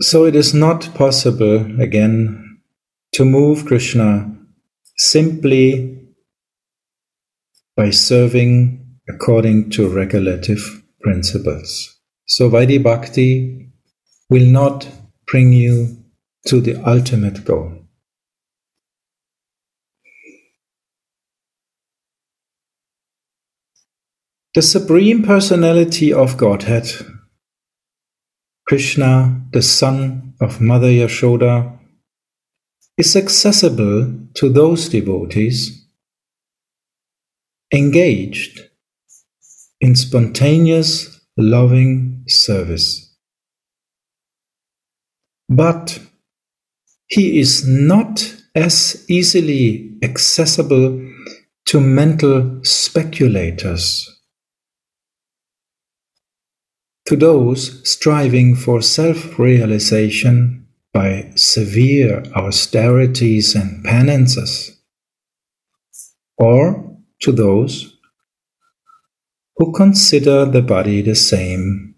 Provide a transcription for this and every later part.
So it is not possible, again, to move Krishna simply by serving according to regulative principles. So Vaidhi Bhakti will not bring you to the ultimate goal. The Supreme Personality of Godhead, Krishna, the son of Mother Yashoda, is accessible to those devotees engaged in spontaneous loving service. But he is not as easily accessible to mental speculators, to those striving for self realization by severe austerities and penances, or to those who consider the body the same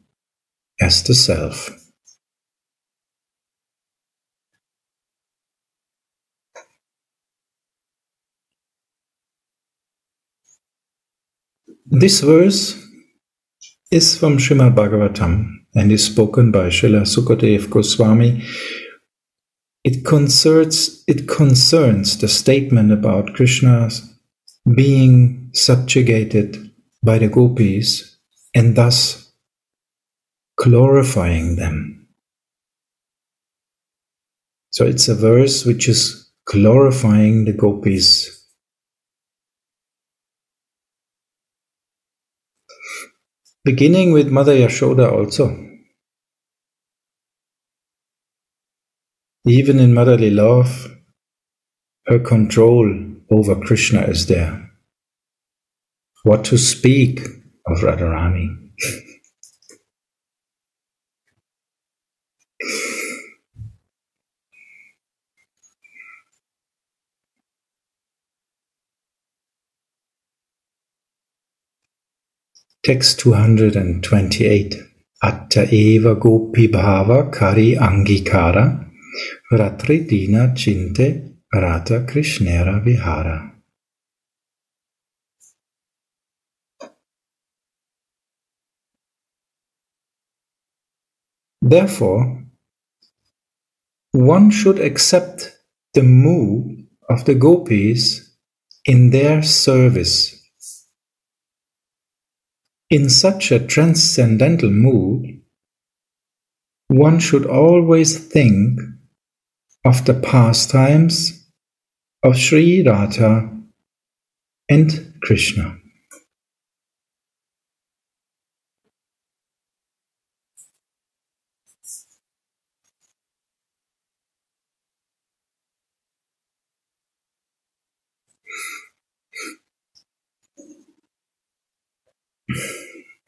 as the self. This verse is from Srimad Bhagavatam and is spoken by Srila Sukadev Goswami. It concerns, it concerns the statement about Krishna's being subjugated by the gopis and thus glorifying them. So it's a verse which is glorifying the gopis. Beginning with Mother Yashoda also. Even in motherly love, her control over Krishna is there. What to speak of Radharani? Text 228 Atta eva gopi bhava kari angikara ratri dina chinte rata krishnera vihara Therefore, one should accept the mood of the gopis in their service. In such a transcendental mood, one should always think of the pastimes of Sri Radha and Krishna.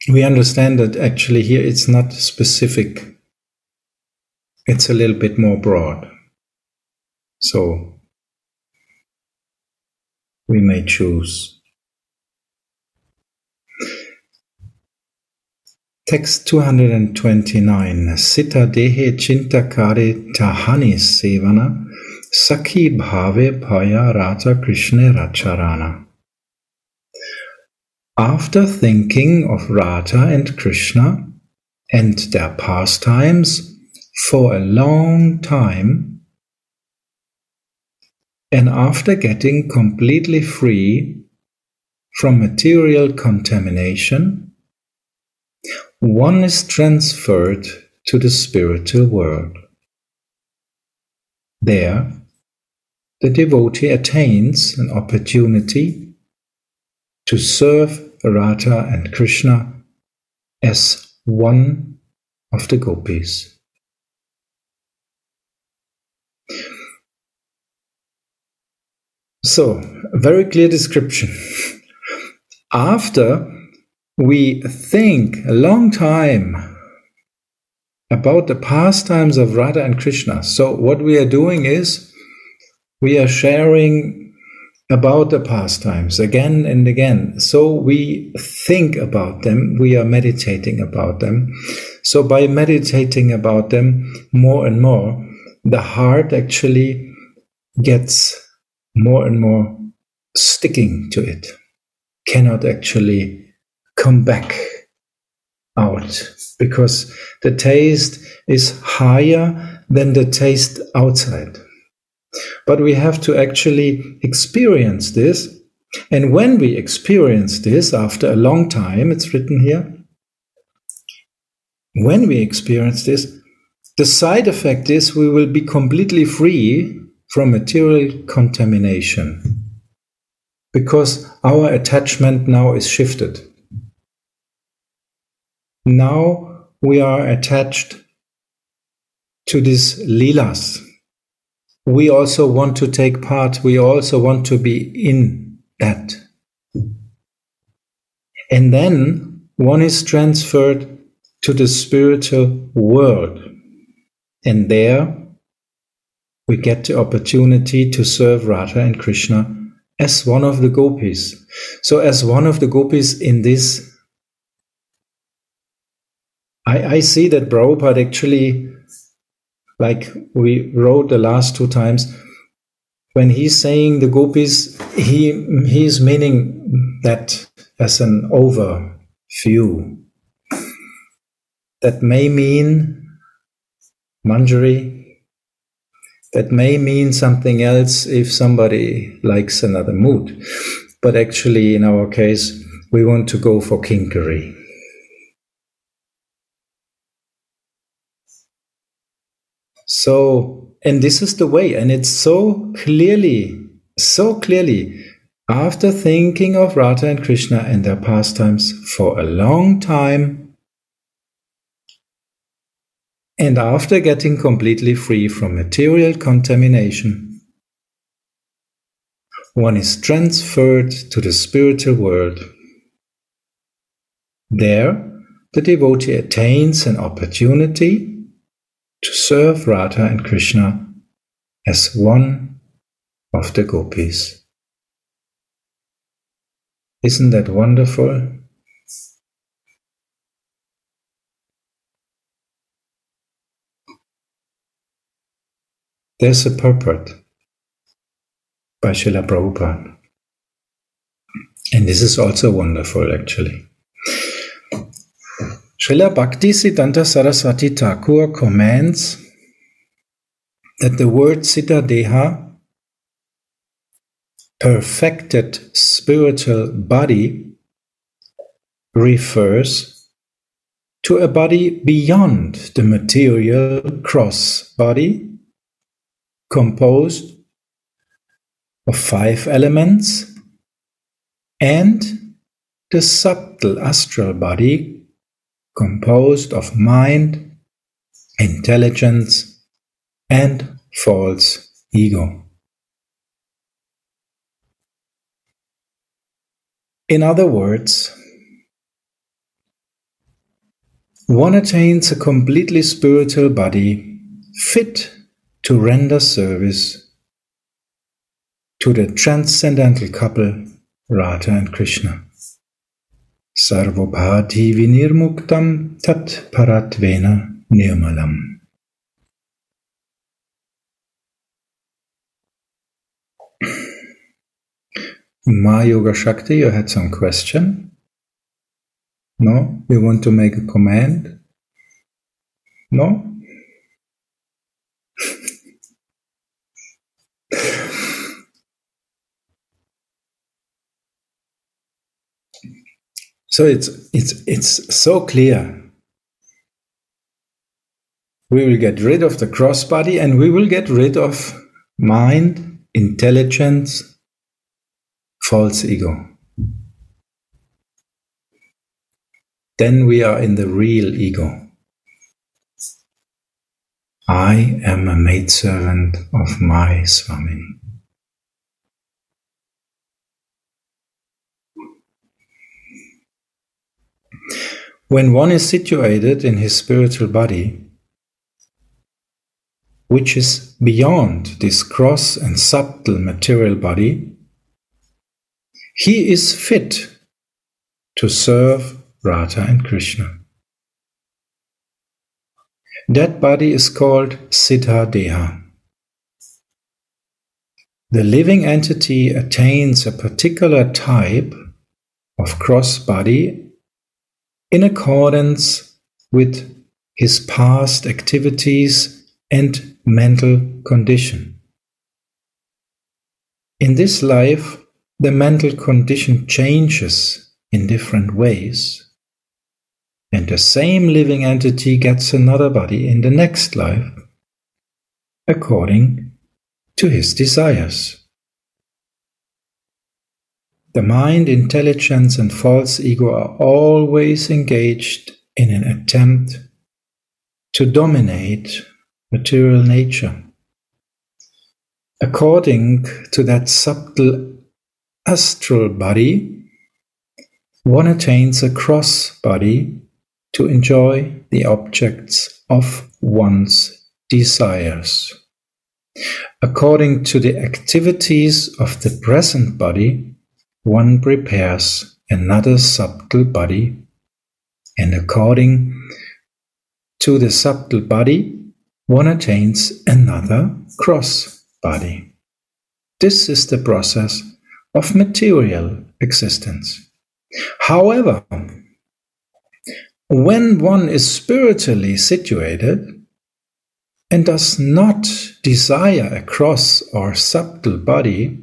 We understand that actually here it's not specific, it's a little bit more broad. So we may choose. Text 229 Siddha Dehe Chintakare Tahani Sevana Sakhi Bhave Bhaya Rata Krishna Racharana after thinking of Radha and Krishna and their pastimes for a long time, and after getting completely free from material contamination, one is transferred to the spiritual world. There, the devotee attains an opportunity to serve Radha and Krishna as one of the gopis. So, very clear description. After we think a long time about the pastimes of Radha and Krishna, so what we are doing is we are sharing about the pastimes again and again. So we think about them, we are meditating about them. So by meditating about them more and more, the heart actually gets more and more sticking to it, cannot actually come back out because the taste is higher than the taste outside. But we have to actually experience this. And when we experience this after a long time, it's written here, when we experience this, the side effect is we will be completely free from material contamination because our attachment now is shifted. Now we are attached to these lilas, we also want to take part, we also want to be in that. And then one is transferred to the spiritual world. And there we get the opportunity to serve Radha and Krishna as one of the gopis. So, as one of the gopis in this, I, I see that Prabhupada actually like we wrote the last two times, when he's saying the gopis, he he's meaning that as an overview. That may mean manjari. That may mean something else if somebody likes another mood. But actually, in our case, we want to go for kinkari. So, and this is the way, and it's so clearly, so clearly, after thinking of Radha and Krishna and their pastimes for a long time, and after getting completely free from material contamination, one is transferred to the spiritual world. There, the devotee attains an opportunity to serve Radha and Krishna as one of the gopis. Isn't that wonderful? There's a purport by Srila Prabhupada. And this is also wonderful, actually. Srila Bhaktisiddhanta Saraswati Thakur comments that the word Siddha Deha, perfected spiritual body, refers to a body beyond the material gross body, composed of five elements, and the subtle astral body composed of mind, intelligence, and false ego. In other words, one attains a completely spiritual body fit to render service to the transcendental couple Radha and Krishna. Sarvabhati vinirmuktam tat paratvena nirmalam. Ma Yoga Shakti, you had some question? No? You want to make a command? No? So it's it's it's so clear. We will get rid of the gross body and we will get rid of mind, intelligence, false ego. Then we are in the real ego. I am a maidservant of my Swami. When one is situated in his spiritual body, which is beyond this gross and subtle material body, He is fit to serve Radha and Krishna. That body is called Siddha Deha. The living entity attains a particular type of gross body in accordance with his past activities and mental condition. In this life, the mental condition changes in different ways. And the same living entity gets another body in the next life, according to his desires. The mind, intelligence, and false ego are always engaged in an attempt to dominate material nature. According to that subtle astral body, one attains a gross body to enjoy the objects of one's desires. According to the activities of the present body, one prepares another subtle body, and according to the subtle body, one attains another gross body. This is the process of material existence. However, when one is spiritually situated and does not desire a gross or subtle body,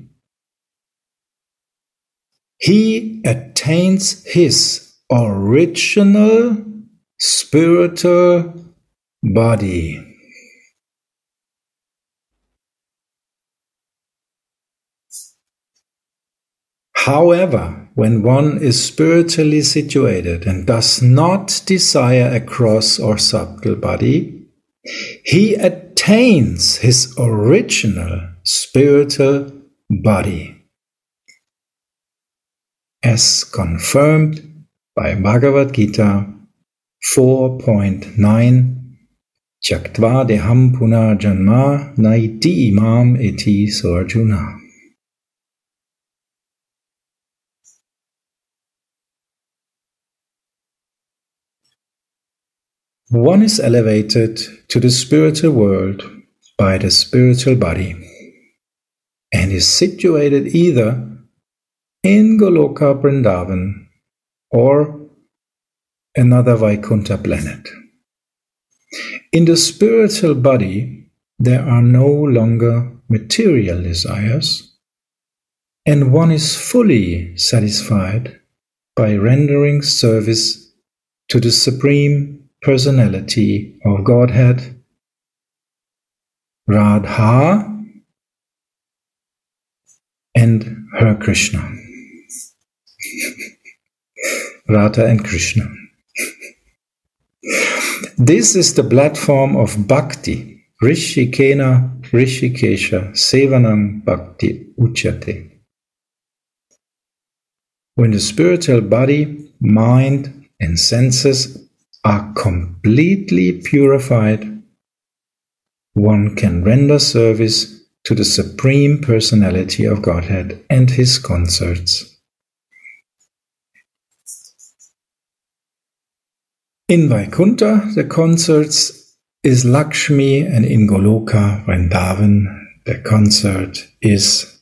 he attains his original spiritual body. However, when one is spiritually situated and does not desire a gross or subtle body, he attains his original spiritual body. As confirmed by Bhagavad Gita 4.9 Tyaktva deham puna janma naiti imam eti sorjuna. One is elevated to the spiritual world by the spiritual body and is situated either in Goloka Vrindavan or another Vaikuntha planet. In the spiritual body, there are no longer material desires, and one is fully satisfied by rendering service to the Supreme personality of Godhead, Radha, and her Krishna. Radha and Krishna. this is the platform of bhakti. Rishikena Rishikesha Sevanam Bhakti Uchate. When the spiritual body, mind, and senses are completely purified, one can render service to the Supreme Personality of Godhead and his consorts. In Vaikuntha, the consorts is Lakshmi, and in Goloka, Vrindavan, the consort is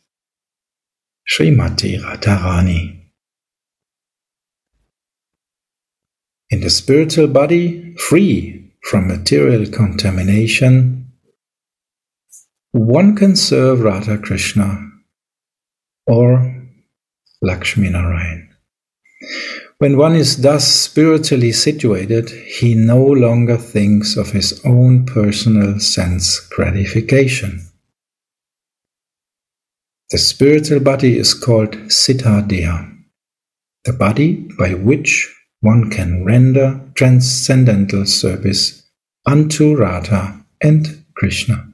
Srimati Radharani. in the spiritual body, free from material contamination, one can serve Radha Krishna or Lakshmi Narayan. When one is thus spiritually situated, he no longer thinks of his own personal sense gratification. The spiritual body is called Siddha Deha, the body by which one can render transcendental service unto Radha and Krishna.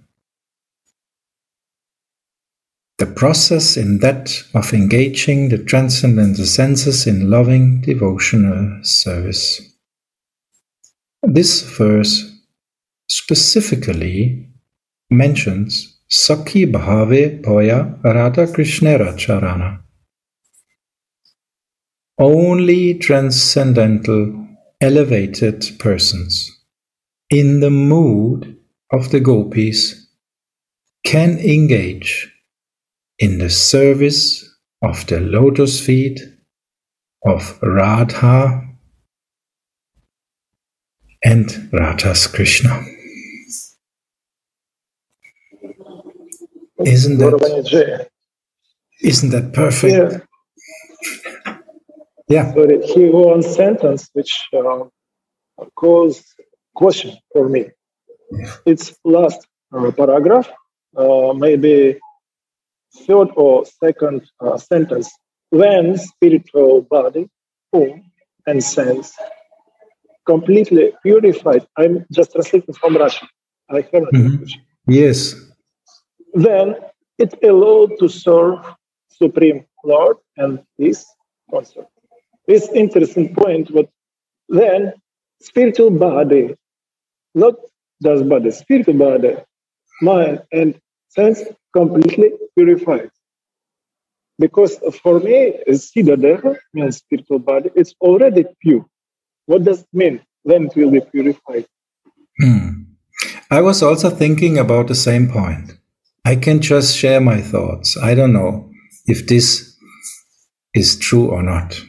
The process in that of engaging the transcendental senses in loving devotional service. This verse specifically mentions Sakhi Bhave Poya Radha Krishnera Charana only transcendental, elevated persons in the mood of the gopis can engage in the service of the lotus feet of Radha and Radha's Krishna. Isn't that, isn't that perfect? Yeah. yeah. Sorry, he one sentence which uh, caused question for me. It's last uh, paragraph, uh, maybe third or second uh, sentence. When spiritual body, form, and sense completely purified, I'm just translating from Russian. I have mm-hmm. Yes. Then it allowed to serve Supreme Lord and His consort. This interesting point, but then spiritual body, not just body, spiritual body, mind and sense completely purified. Because for me, Siddha means spiritual body, it's already pure. What does it mean? Then it will be purified. Hmm. I was also thinking about the same point. I can just share my thoughts. I don't know if this is true or not.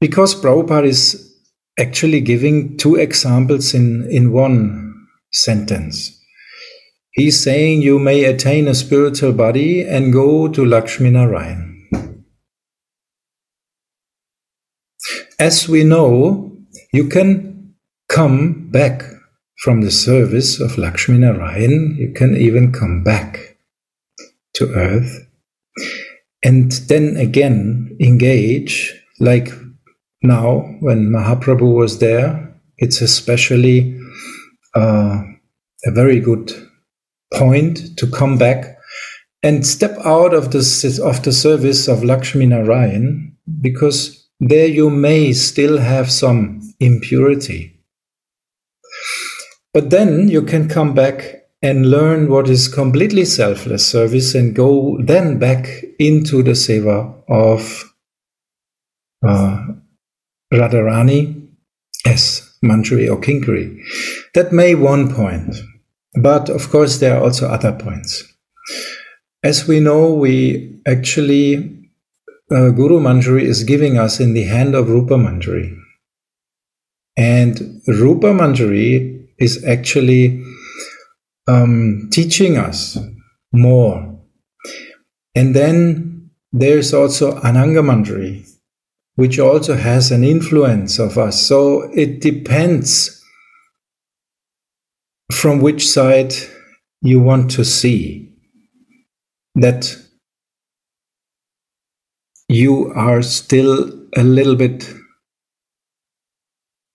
Because Prabhupada is actually giving two examples in, in one sentence. He's saying you may attain a spiritual body and go to Lakshmi Narayan. As we know, you can come back from the service of Lakshmi Narayan, you can even come back to earth and then again engage, like now when Mahaprabhu was there. It's especially uh, a very good point to come back and step out of the, of the service of Lakshmi Narayan because there you may still have some impurity but then you can come back and learn what is completely selfless service and go then back into the seva of uh, Radharani as Manjari or Kinkari. That may one point. But of course, there are also other points. As we know, we actually, uh, Guru Manjari is giving us in the hand of Rupa Manjari. And Rupa Manjari is actually um, teaching us more. And then there's also Ananga Manjari, which also has an influence of us. So it depends from which side you want to see that you are still a little bit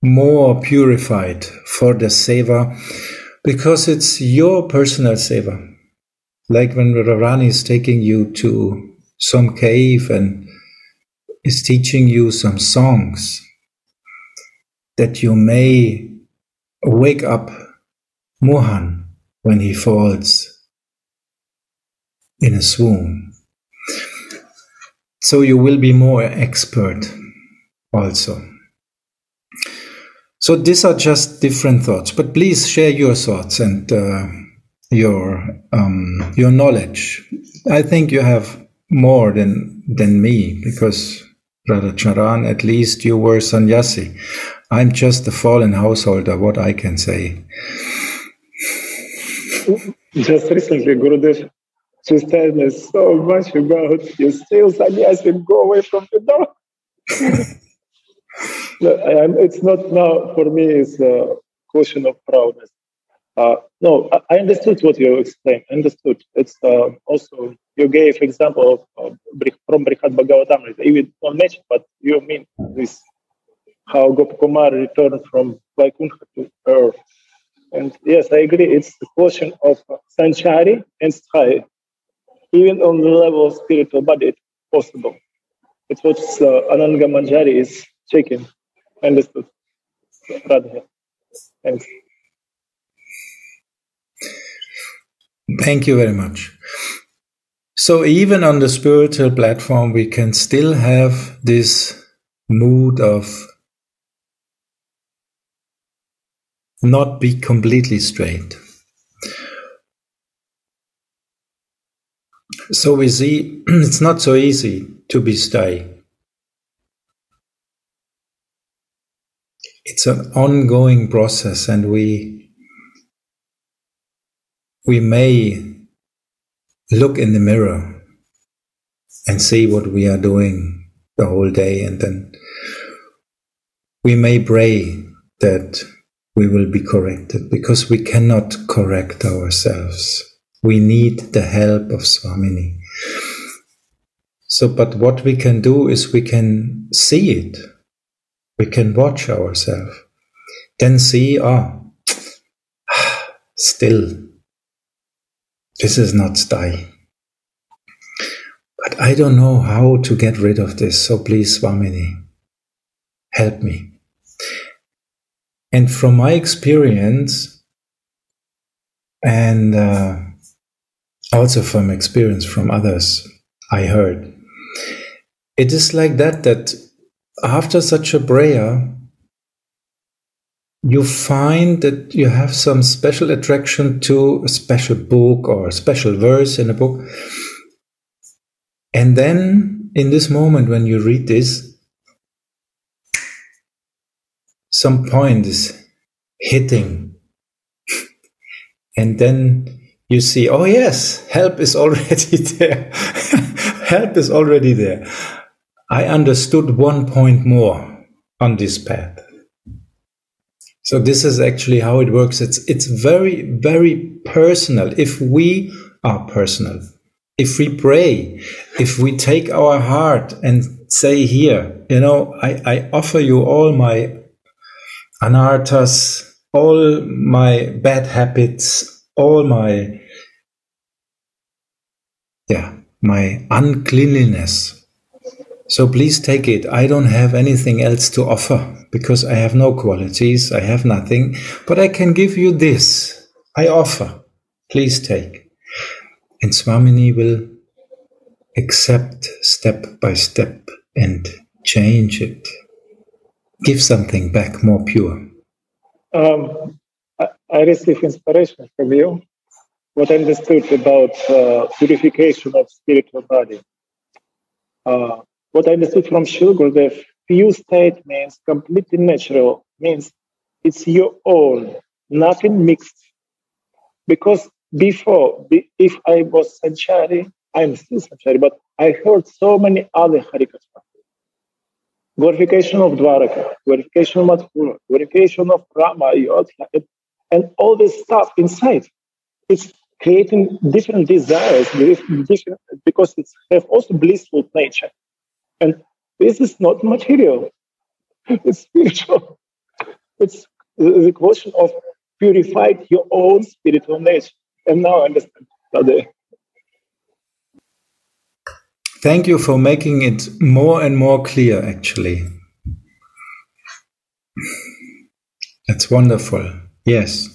more purified for the seva because it's your personal seva. Like when Radharani is taking you to some cave and is teaching you some songs that you may wake up Mohan when he falls in a swoon. So you will be more expert also. So these are just different thoughts, but please share your thoughts and uh, your um, your knowledge. I think you have more than than me because Brother Charan, at least you were sannyasi. I'm just a fallen householder. What I can say. Just recently, Gurudev just told me so much about you still sannyasi. Go away from the door. it's not now for me. It's a question of proudness. Uh, no, I understood what you explained. I understood. It's uh, also you gave example of uh, from Brihad Bhagavatam. Even not mentioned, but you mean this how Gopakumar returned from Vaikuntha to earth. And yes, I agree. It's the question of sanchari and sthai. Even on the level of spiritual body, it's possible. It's what uh, Ananga Manjari is checking. Understood. Radha. Thanks. Thank you very much. So even on the spiritual platform, we can still have this mood of not be completely straight. So we see it's not so easy to be stay. It's an ongoing process and we we may look in the mirror and see what we are doing the whole day and then we may pray that we will be corrected because we cannot correct ourselves. We need the help of Swamini. So, but what we can do is we can see it. We can watch ourselves. Then see, ah, still, this is not stay. But I don't know how to get rid of this. So please, Swamini, help me. And from my experience, and uh, also from experience from others, I heard, it is like that, that after such a prayer, you find that you have some special attraction to a special book or a special verse in a book. And then in this moment when you read this, some point is hitting. and then you see, oh yes, help is already there. help is already there. I understood one point more on this path. So this is actually how it works. It's it's very very personal. If we are personal, if we pray, if we take our heart and say here, you know, I, I offer you all my anarthas, all my bad habits, all my, yeah, my uncleanliness. So please take it. I don't have anything else to offer because I have no qualities. I have nothing, but I can give you this. I offer. Please take. And Swamini will accept step by step and change it give something back more pure? Um, I, I received inspiration from you. What I understood about uh, purification of spiritual body. Uh, what I understood from Shilgur, the few state means completely natural, means it's your own, nothing mixed. Because before, if I was Sanchari, I'm still Sanchari, but I heard so many other Harikatha glorification of Dwaraka, glorification of Mathura, glorification of Rama, Yodha, and all this stuff inside. It's creating different desires, different, because it's have also blissful nature. And this is not material, it's spiritual. It's the question of purified your own spiritual nature. And now I understand. Thank you for making it more and more clear, actually. That's wonderful. Yes.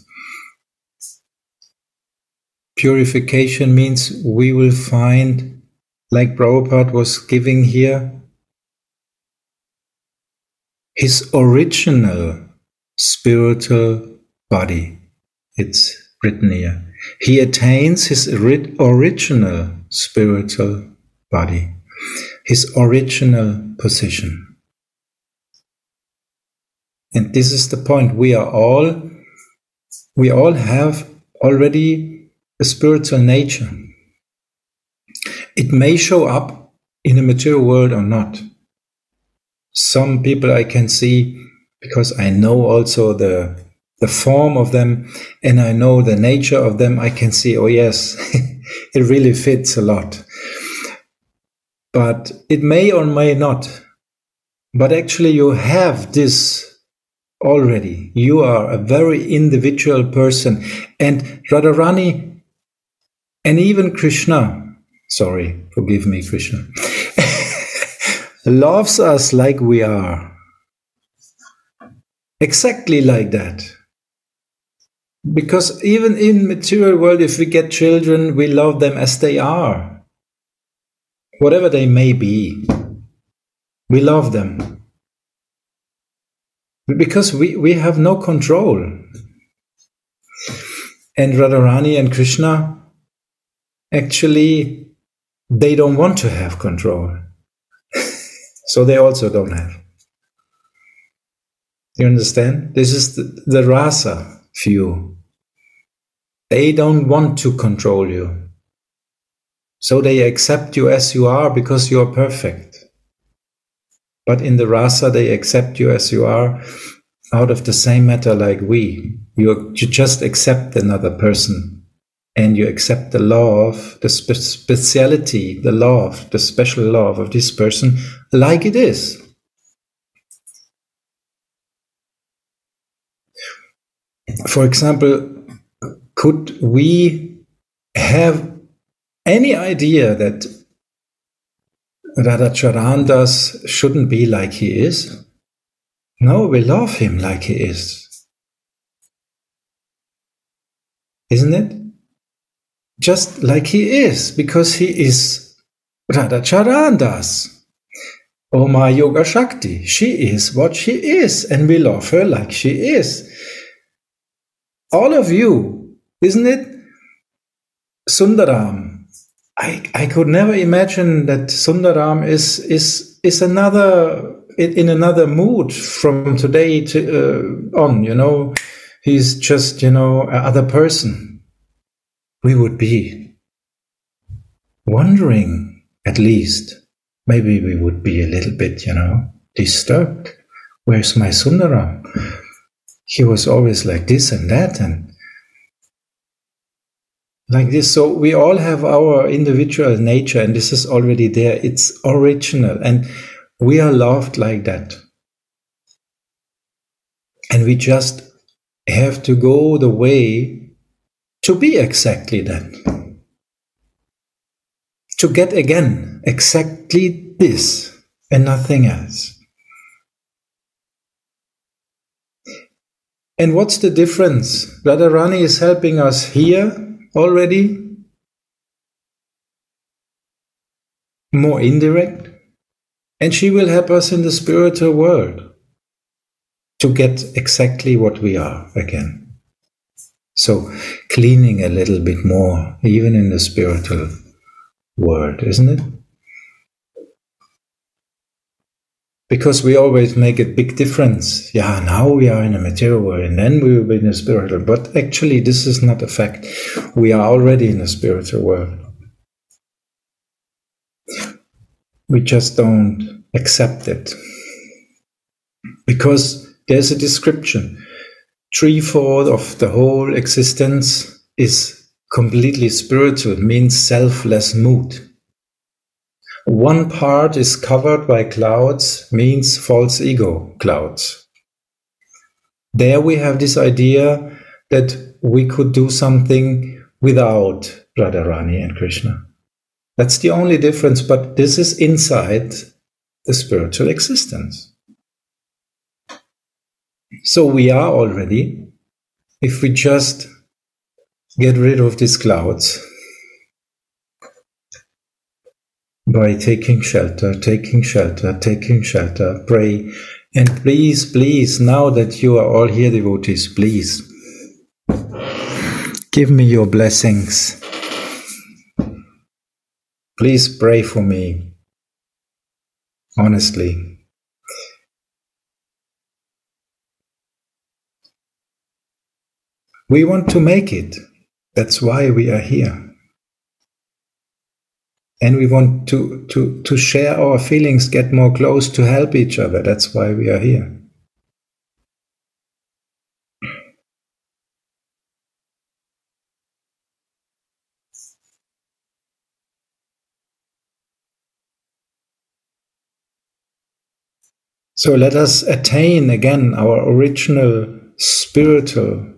Purification means we will find, like Prabhupada was giving here, his original spiritual body. It's written here. He attains his original spiritual body, his original position. And this is the point. We are all, we all have already a spiritual nature. It may show up in a material world or not. Some people I can see because I know also the the form of them and I know the nature of them, I can see, oh yes, it really fits a lot but it may or may not. But actually, you have this already. You are a very individual person. And Radharani and even Krishna, sorry, forgive me, Krishna, loves us like we are. Exactly like that. Because even in material world, if we get children, we love them as they are whatever they may be. We love them. Because we, we have no control. And Radharani and Krishna actually they don't want to have control. so they also don't have. You understand? This is the, the rasa view. They don't want to control you. So they accept you as you are because you are perfect. But in the rasa, they accept you as you are out of the same matter like we. You, you just accept another person and you accept the law of the spe- speciality, the law of the special law of this person like it is. For example, could we have any idea that Radhacharan Radhacharandas shouldn't be like he is? No, we love him like he is. Isn't it? just like he is, because he is Radhacharan Radhacharandas. Oh my Yoga Shakti, she is what she is, and we love her like she is. All of you, isn't it? Sundaram. I, I could never imagine that Sundaram is is is another in another mood from today to uh, on. You know, he's just you know another person we would be wondering, at least, maybe we would be a little bit, you know, disturbed. Where's my Sundaram? He was always like this and that and like this. So we all have our individual nature and this is already there. It's original and we are loved like that. And we just have to go the way to be exactly that. To get again exactly this and nothing else. And what's the difference? Radharani is helping us here already, more indirect, and she will help us in the spiritual world to get exactly what we are again. So cleaning a little bit more, even in the spiritual world, isn't it? Because we always make a big difference. Yeah, now we are in a material world and then we will be in a spiritual. But actually, this is not a fact. We are already in a spiritual world. We just don't accept it. Because there's a description three-fourths of the whole existence is completely spiritual, means selfless mood. One part is covered by clouds, means false ego clouds. There we have this idea that we could do something without Radharani and Krishna. That's the only difference, but this is inside the spiritual existence. So we are already, if we just get rid of these clouds by taking shelter, taking shelter, taking shelter, pray. And please, please, now that you are all here, devotees, please give me your blessings. Please pray for me. Honestly. We want to make it. That's why we are here. And we want to, to, to share our feelings, get more close to help each other. That's why we are here. So let us attain again our original spiritual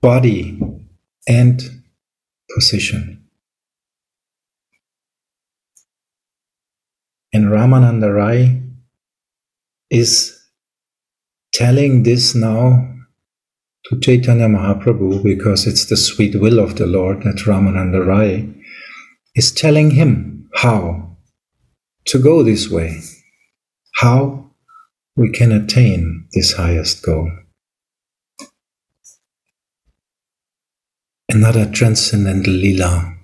body and position. And Ramananda Rai is telling this now to Chaitanya Mahaprabhu because it's the sweet will of the Lord that Ramananda Rai is telling him how to go this way, how we can attain this highest goal. Another transcendental lila.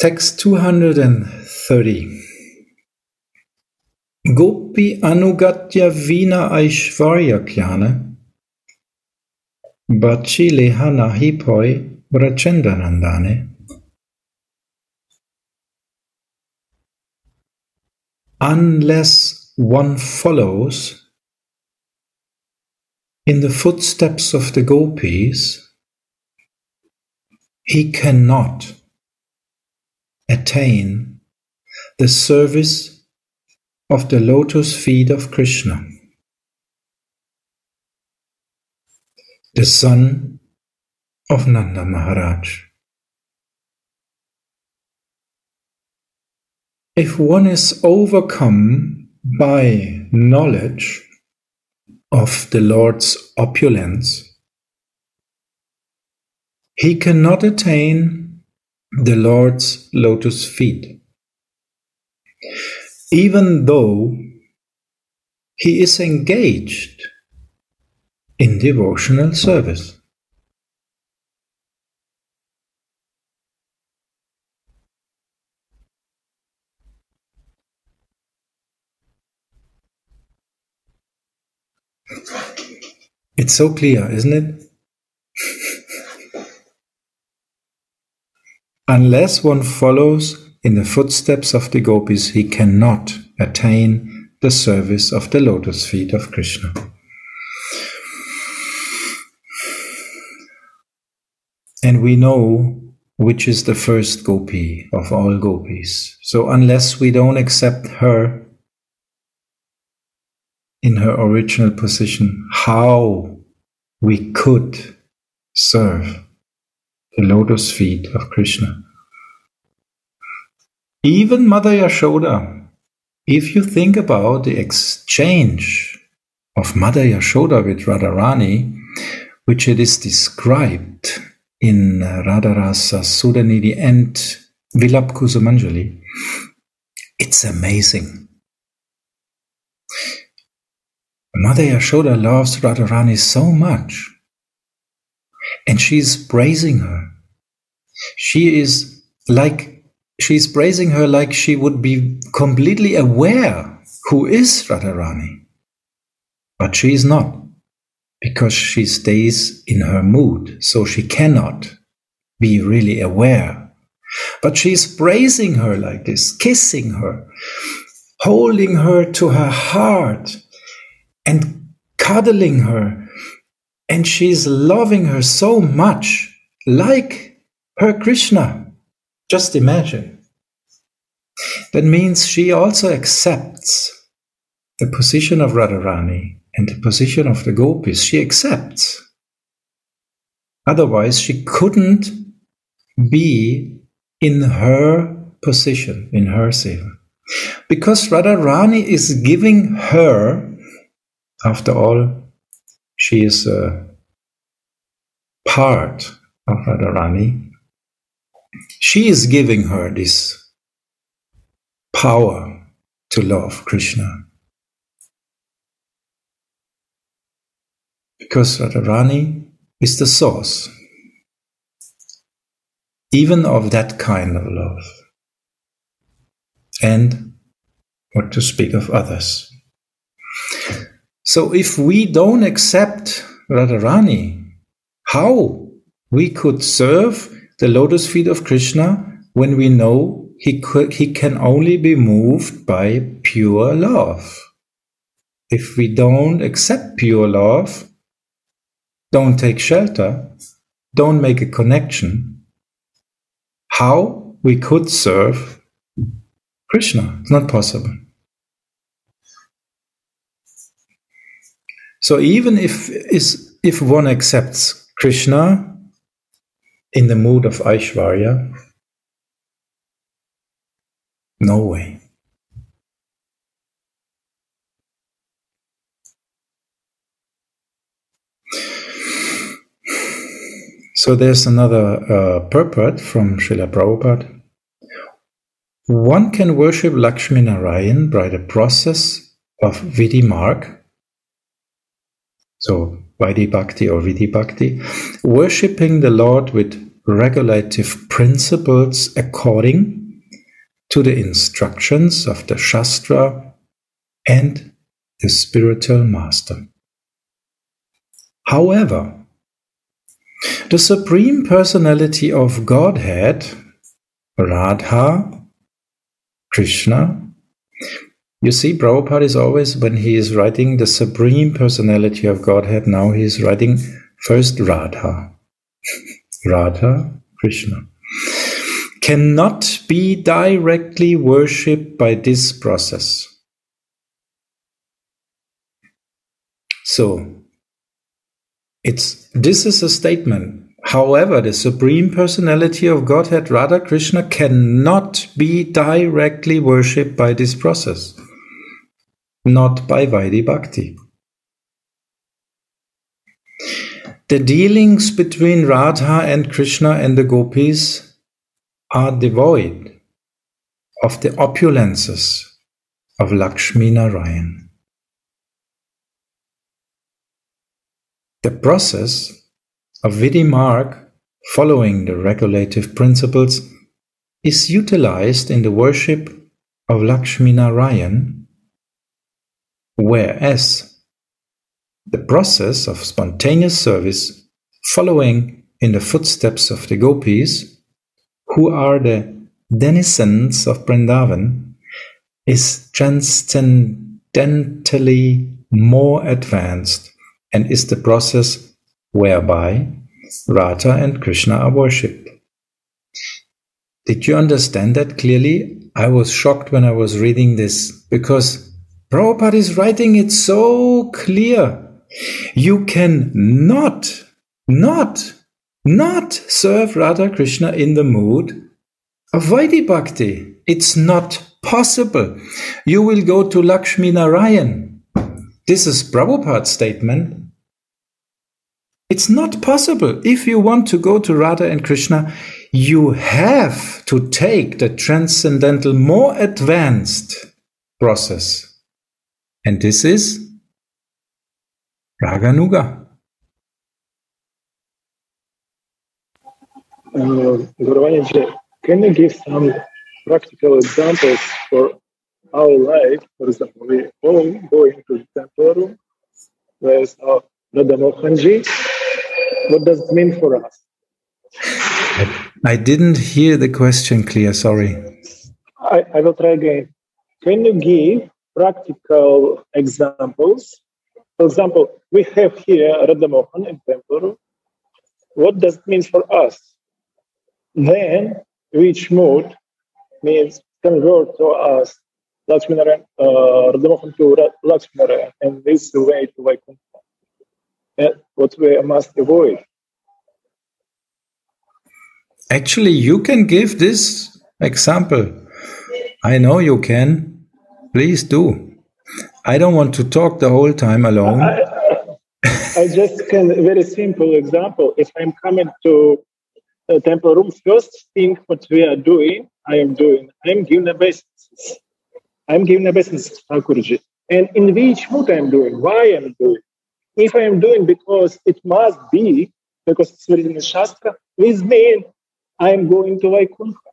Text 230. Gopi Anugatya Vina Aishvarya Kyana Bachile Hana Hipoi Vrachendanandane Unless one follows in the footsteps of the gopis, he cannot attain the service of the lotus feet of Krishna. The son of Nanda Maharaj. If one is overcome by knowledge of the Lord's opulence, he cannot attain the Lord's lotus feet, even though he is engaged in devotional service. It's so clear, isn't it? Unless one follows in the footsteps of the gopis, he cannot attain the service of the lotus feet of Krishna. And we know which is the first gopi of all gopis. So unless we don't accept her in her original position, how we could serve the lotus feet of Krishna. Even Mother Yashoda, if you think about the exchange of Mother Yashoda with Radharani, which it is described in Radharasa Sudhanidhi and Vilap Kusumanjali, it's amazing. Mother Yashoda loves Radharani so much. And she's praising her. She is like, she's praising her like she would be completely aware who is Radharani. But she is not, because she stays in her mood, so she cannot be really aware. But she's praising her like this, kissing her, holding her to her heart and cuddling her. And she's loving her so much, like her Krishna. Just imagine. That means she also accepts the position of Radharani and the position of the gopis. She accepts. Otherwise, she couldn't be in her position, in her seva. Because Radharani is giving her after all, she is a part of Radharani. She is giving her this power to love Krishna. Because Radharani is the source, even of that kind of love. And what to speak of others. So if we don't accept Radharani, how we could serve the lotus feet of Krishna when we know he could, he can only be moved by pure love. If we don't accept pure love, don't take shelter, don't make a connection, how we could serve Krishna? It's not possible. So even if is if one accepts Krishna in the mood of Aishwarya, no way. So there's another uh, purport from Srila Prabhupada. one can worship Lakshmi Narayan by the process of Vidhi Marg, so Vaidhi Bhakti or Vidhi Bhakti, worshipping the Lord with regulative principles according to the instructions of the Shastra and the spiritual master. However, the Supreme Personality of Godhead, Radha, Krishna, you see, Prabhupada is always, when he is writing the Supreme Personality of Godhead, now he is writing first Radha. Radha, Krishna. Cannot be directly worshipped by this process. So, it's this is a statement. However, the Supreme Personality of Godhead, Radha Krishna, cannot be directly worshipped by this process, not by Vaidhi Bhakti. The dealings between Radha and Krishna and the gopis are devoid of the opulences of Lakshmi Narayan. The process of Vidhi Marg, following the regulative principles, is utilized in the worship of Lakshmi Narayan, whereas the process of spontaneous service, following in the footsteps of the gopis, who are the denizens of Vrindavan, is transcendentally more advanced and is the process whereby Radha and Krishna are worshipped. Did you understand that clearly? I was shocked when I was reading this because Prabhupada is writing it so clear. You can not, not, not serve Radha Krishna in the mood of Vaidhi Bhakti. It's not possible. You will go to Lakshmi Narayan this is Prabhupada's statement. It's not possible. If you want to go to Radha and Krishna, you have to take the transcendental, more advanced process. And this is Raganuga. Uh, can you give some practical examples for our life, for example, we all going to the temple room, where's our Radha Mohanji. What does it mean for us? I didn't hear the question clear, sorry. I, I will try again. Can you give practical examples? For example, we have here Radhamohan in. What does it mean for us? Then, which mood means convert to us Lakshminarayan, uh, Radhamohan to Lakshminarayan, and this way to Vaikuntha. What we must avoid. Actually, you can give this example. I know you can. Please do. I don't want to talk the whole time alone. I, I just can very simple example. If I'm coming to the temple room, first thing what we are doing, I am doing, I'm giving a basis. I'm giving a to Thakurji. And in which mood I'm doing, why I'm doing. If I'm doing because it must be, because it's written in Shastra, with me, I'm going to Vaikuntha.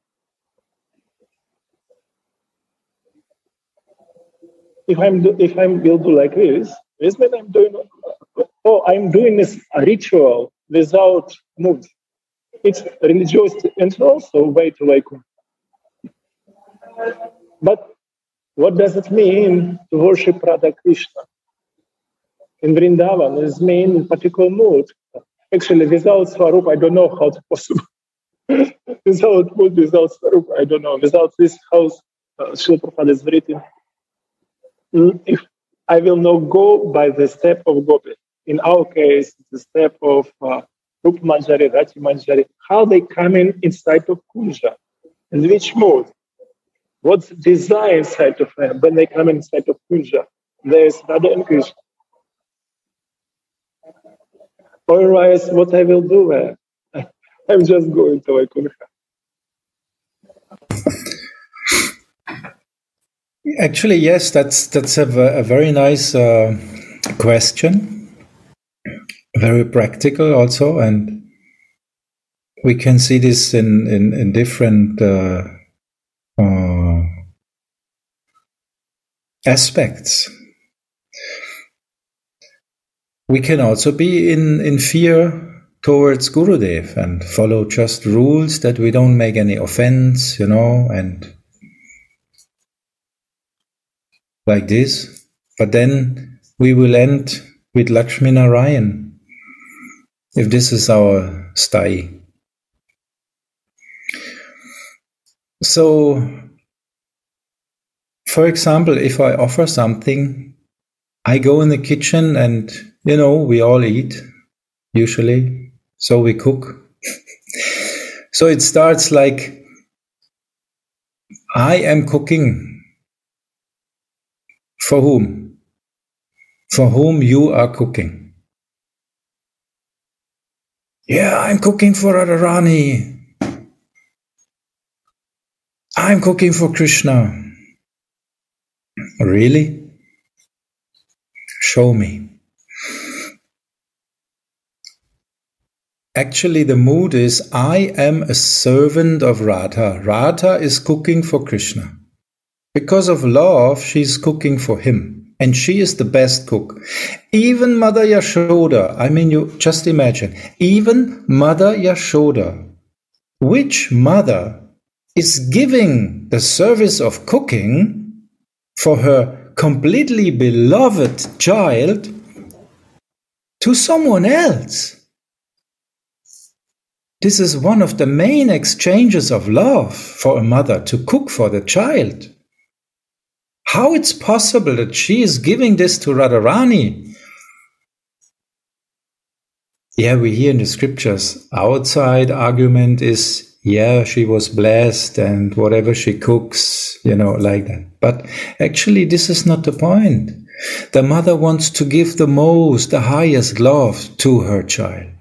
If I'm if I'm will like this, this means I'm doing oh I'm doing this ritual without mood. It's religious and also way to Vaikuntha. But what does it mean to worship Radha Krishna? In Vrindavan, it mean in particular mood. Actually, without Swarup, I don't know how it's possible. without mood, without Swarup, I don't know. Without this house, uh, Srila Prabhupada is written. If I will not go by the step of Gopi. In our case, the step of uh, Manjari, Rati Manjari, how they come in inside of Kunja, in which mode? What's desire inside of them when they come inside of Puja? There's Radha and Krishna. Otherwise, what I will do there? I'm just going to Vaikuntha. Actually, yes, that's that's a, a very nice uh, question, very practical also, and we can see this in in, in different uh, uh, aspects. We can also be in in fear towards Gurudev and follow just rules that we don't make any offense, you know, and like this. But then we will end with Lakshmi Narayan if this is our stay. So, for example, if I offer something, I go in the kitchen and, you know, we all eat usually. So we cook. so it starts like, I am cooking for whom? For whom you are cooking. Yeah, I'm cooking for Radharani. I'm cooking for Krishna. Really? Show me. Actually, the mood is I am a servant of Radha. Radha is cooking for Krishna. Because of love, she's cooking for him. And she is the best cook. Even Mother Yashoda, I mean, you just imagine, even Mother Yashoda, which mother is giving the service of cooking for her completely beloved child to someone else? This is one of the main exchanges of love for a mother to cook for the child. How it's possible that she is giving this to Radharani? Yeah, we hear in the scriptures outside argument is yeah, she was blessed and whatever she cooks, you know, like that. But actually, this is not the point. The mother wants to give the most, the highest love to her child.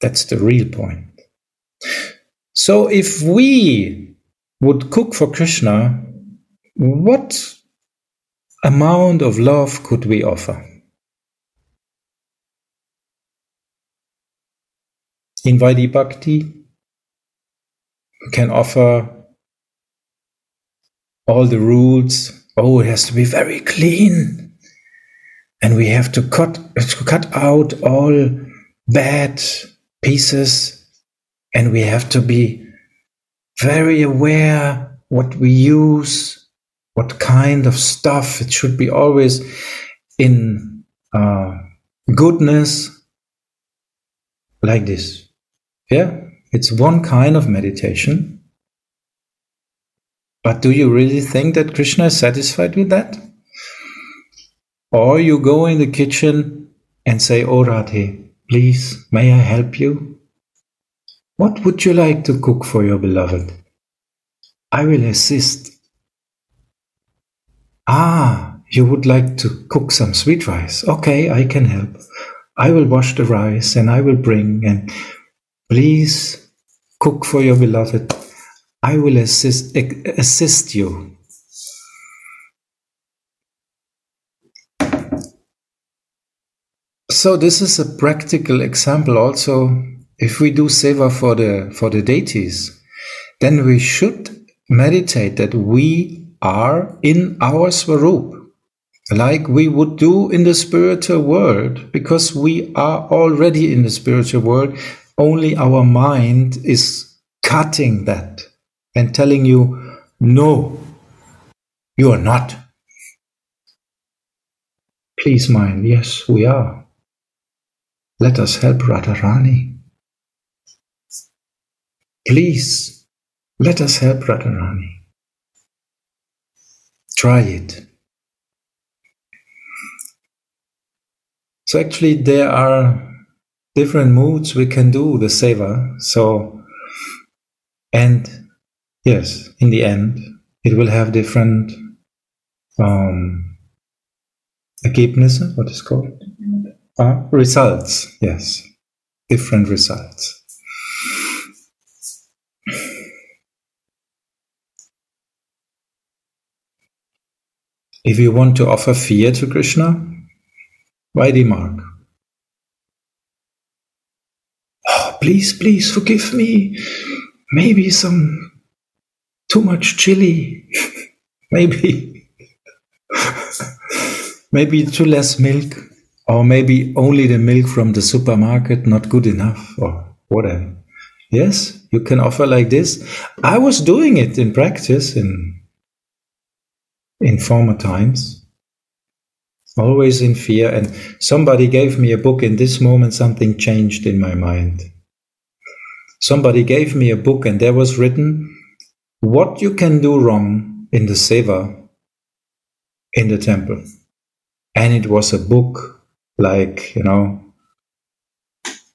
That's the real point. So if we would cook for Krishna, what amount of love could we offer? In Bhakti, we can offer all the rules. Oh, it has to be very clean. And we have to cut, to cut out all bad pieces. And we have to be very aware what we use, what kind of stuff. It should be always in uh, goodness, like this. Yeah, it's one kind of meditation. But do you really think that Krishna is satisfied with that? Or you go in the kitchen and say, Oh Radhe, please, may I help you? What would you like to cook for your beloved? I will assist. Ah, you would like to cook some sweet rice. Okay, I can help. I will wash the rice and I will bring and please cook for your beloved. I will assist assist you. So this is a practical example also if we do seva for the for the deities, then we should meditate that we are in our swarup, like we would do in the spiritual world, because we are already in the spiritual world. Only our mind is cutting that and telling you, no, you are not. Please, mind, yes, we are. Let us help Radharani. Please, let us help Radharani. Try it. So actually there are different moods we can do the seva. So, and yes, in the end, it will have different um, Ergebnisse, what is called? Uh, results, yes, different results. If you want to offer fear to Krishna, why the mark? Oh, please, please forgive me. Maybe some too much chili. maybe. maybe too less milk. Or maybe only the milk from the supermarket not good enough or whatever. Yes, you can offer like this. I was doing it in practice in in former times. Always in fear. And somebody gave me a book. In this moment, something changed in my mind. Somebody gave me a book, and there was written what you can do wrong in the seva in the temple. And it was a book like, you know,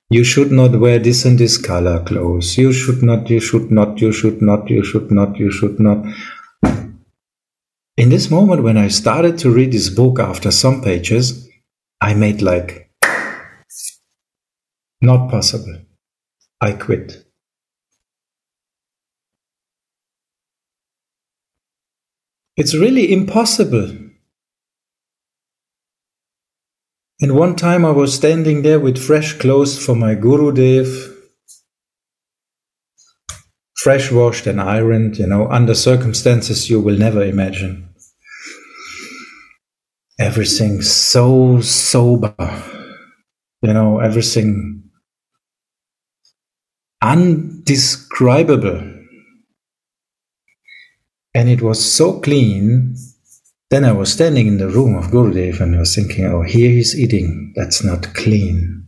you should not wear this and this color clothes. You should not, you should not, you should not, you should not, you should not. In this moment, when I started to read this book after some pages, I made like, not possible. I quit. It's really impossible. And one time I was standing there with fresh clothes for my Guru Dev, fresh washed and ironed, you know, under circumstances you will never imagine everything so sober, you know, everything undescribable. And it was so clean. Then I was standing in the room of Gurudev and I was thinking, oh, here he's eating. That's not clean.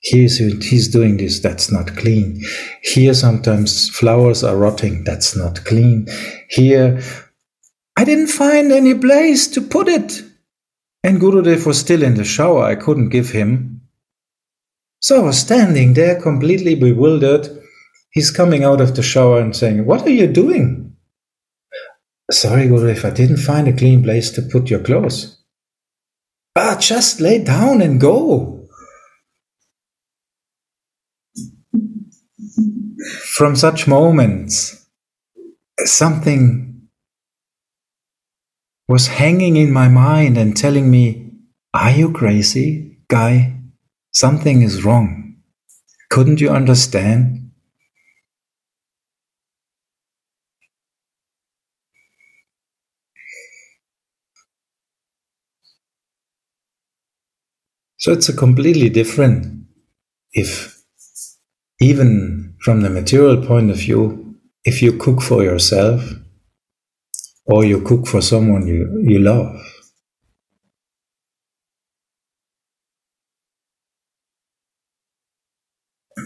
Here's, he's doing this. That's not clean. Here sometimes flowers are rotting. That's not clean. Here, I didn't find any place to put it. And Gurudev was still in the shower. I couldn't give him. So I was standing there completely bewildered. He's coming out of the shower and saying, What are you doing? Sorry, Gurudev, I didn't find a clean place to put your clothes. Ah, just lay down and go. From such moments, something was hanging in my mind and telling me, Are you crazy, guy? Something is wrong. Couldn't you understand? So it's a completely different, if even from the material point of view, if you cook for yourself, or you cook for someone you, you love.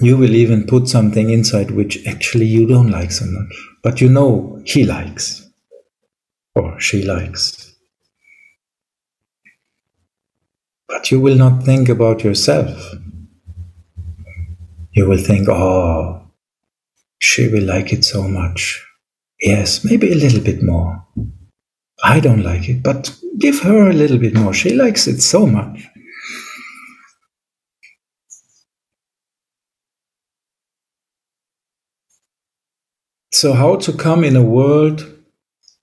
You will even put something inside which actually you don't like so much, but you know he likes or she likes. But you will not think about yourself. You will think, oh, she will like it so much. Yes, maybe a little bit more. I don't like it, but give her a little bit more. She likes it so much. So, how to come in a world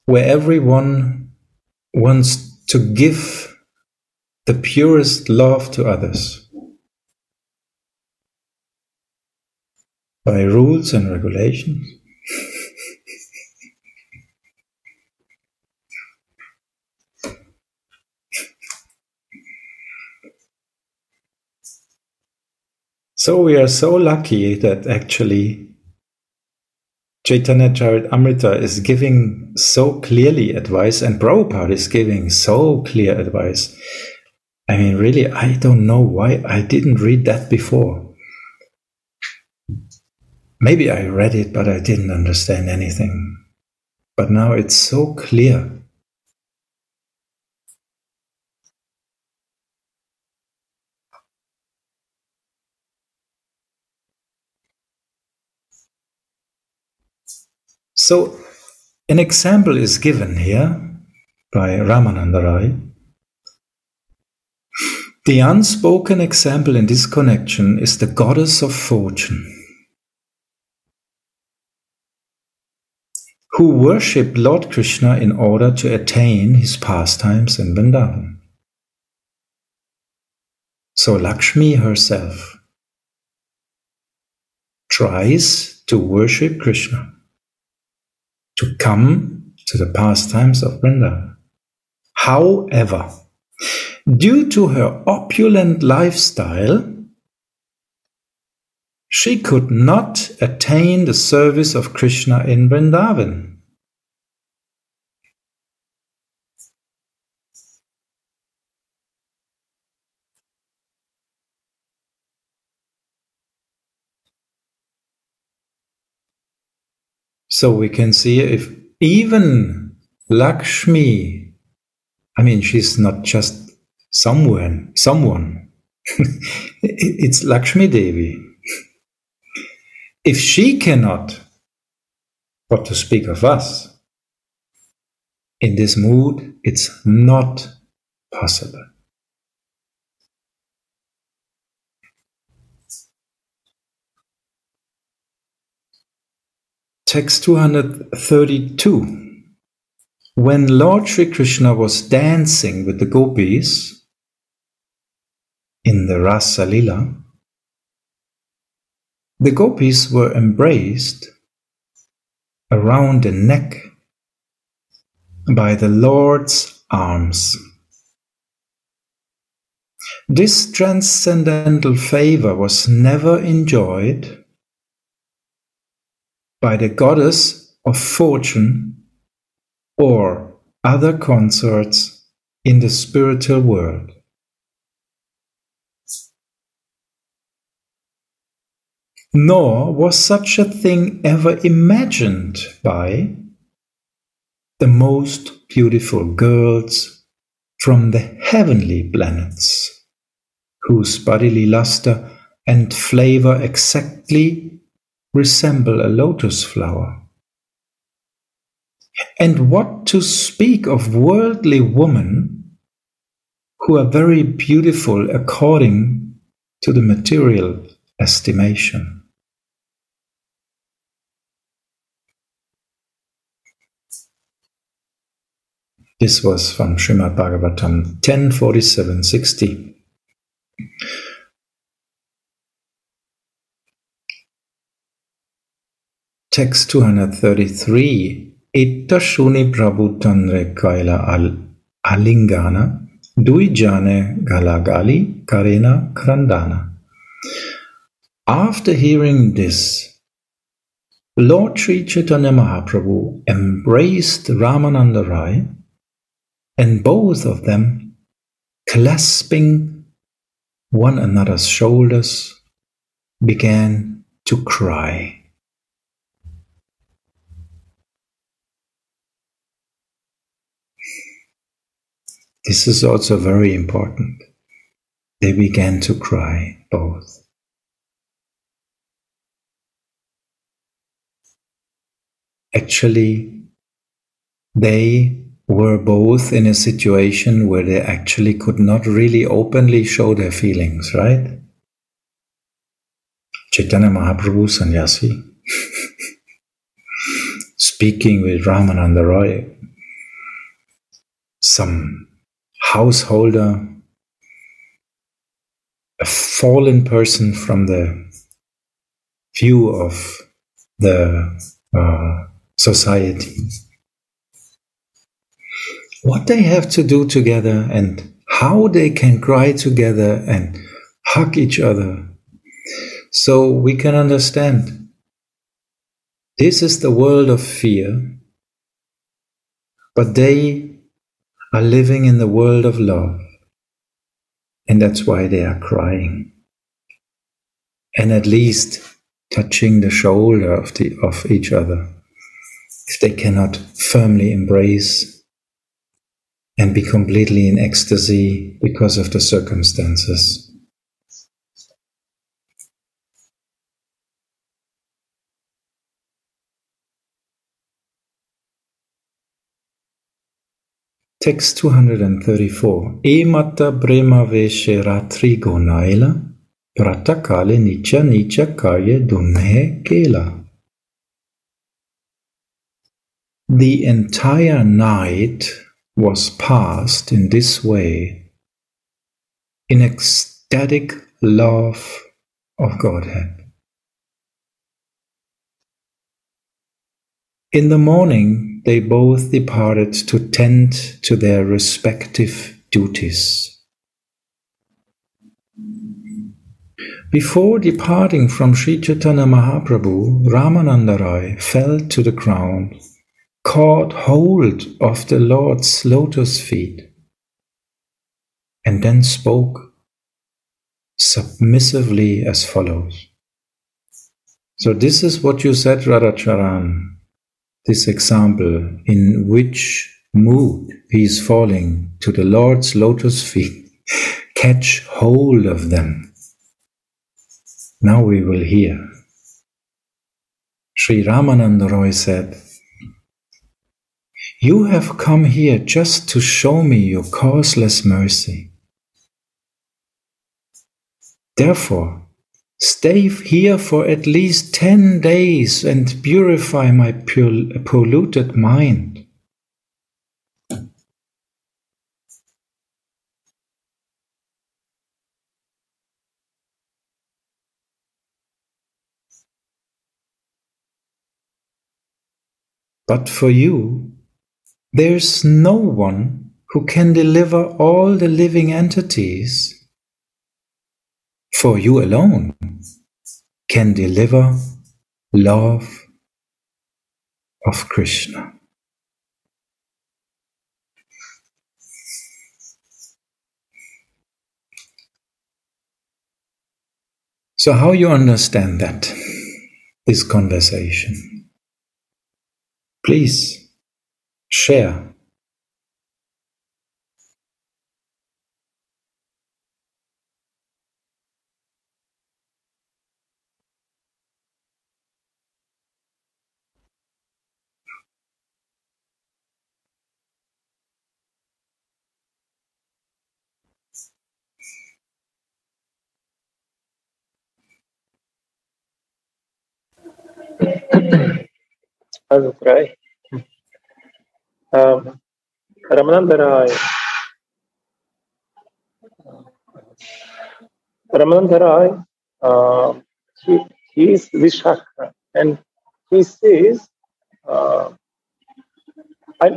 where everyone wants to give the purest love to others? By rules and regulations? So we are so lucky that actually Chaitanya Charitamrita is giving so clearly advice and Prabhupada is giving so clear advice. I mean, really, I don't know why I didn't read that before. Maybe I read it, but I didn't understand anything. But now it's so clear. So, an example is given here by Ramananda Rai. The unspoken example in this connection is the goddess of fortune, who worshipped Lord Krishna in order to attain his pastimes in Vrindavan. So Lakshmi herself tries to worship Krishna, to come to the pastimes of Vrindavan. However, due to her opulent lifestyle, she could not attain the service of Krishna in Vrindavan. So we can see if even Lakshmi, I mean, she's not just someone, someone. it's Lakshmi Devi. If she cannot, what to speak of us? In this mood, it's not possible. Text 232. When Lord Sri Krishna was dancing with the gopis in the Rasa Lila, the gopis were embraced around the neck by the Lord's arms. This transcendental favor was never enjoyed by the goddess of fortune or other consorts in the spiritual world. Nor was such a thing ever imagined by the most beautiful girls from the heavenly planets, whose bodily luster and flavor exactly resemble a lotus flower. And what to speak of worldly women who are very beautiful according to the material estimation. This was from Srimad Bhagavatam 104760. Text 233 Itta shuni prabhutanre kaila al alingana duijane galagali karena krandana. After hearing this, Lord Sri Chaitanya Mahaprabhu embraced Ramananda Rai and both of them, clasping one another's shoulders, began to cry. This is also very important. They began to cry, both. Actually, they were both in a situation where they actually could not really openly show their feelings, right? Chaitanya Mahaprabhu Sannyasi speaking with Ramananda Roy, some householder, a fallen person from the view of the uh, society. What they have to do together and how they can cry together and hug each other. So we can understand this is the world of fear, but they are living in the world of love. And that's why they are crying. And at least touching the shoulder of, the, of each other. If they cannot firmly embrace and be completely in ecstasy because of the circumstances. Text 234. Emata brema veshe ratrigo naila, pratakale nicha nicha karye dunhe kela. the entire night was passed in this way in ecstatic love of Godhead. In the morning, they both departed to tend to their respective duties. Before departing from Sri Chaitanya Mahaprabhu, Ramananda Roy fell to the ground, caught hold of the Lord's lotus feet, and then spoke submissively as follows. So, this is what you said, Radhacharan this example in which mood he is falling to the Lord's lotus feet, catch hold of them. Now we will hear. Sri Ramananda Roy said, You have come here just to show me your causeless mercy. Therefore, Stay here for at least ten days and purify my polluted mind. But for you, there's no one who can deliver all the living entities for you alone can deliver love of Krishna. So, how you understand that, this conversation? Please share I will try. Um, Ramananda Rai. Ramananda Rai, uh, he, he is Vishakha and he says, uh, I,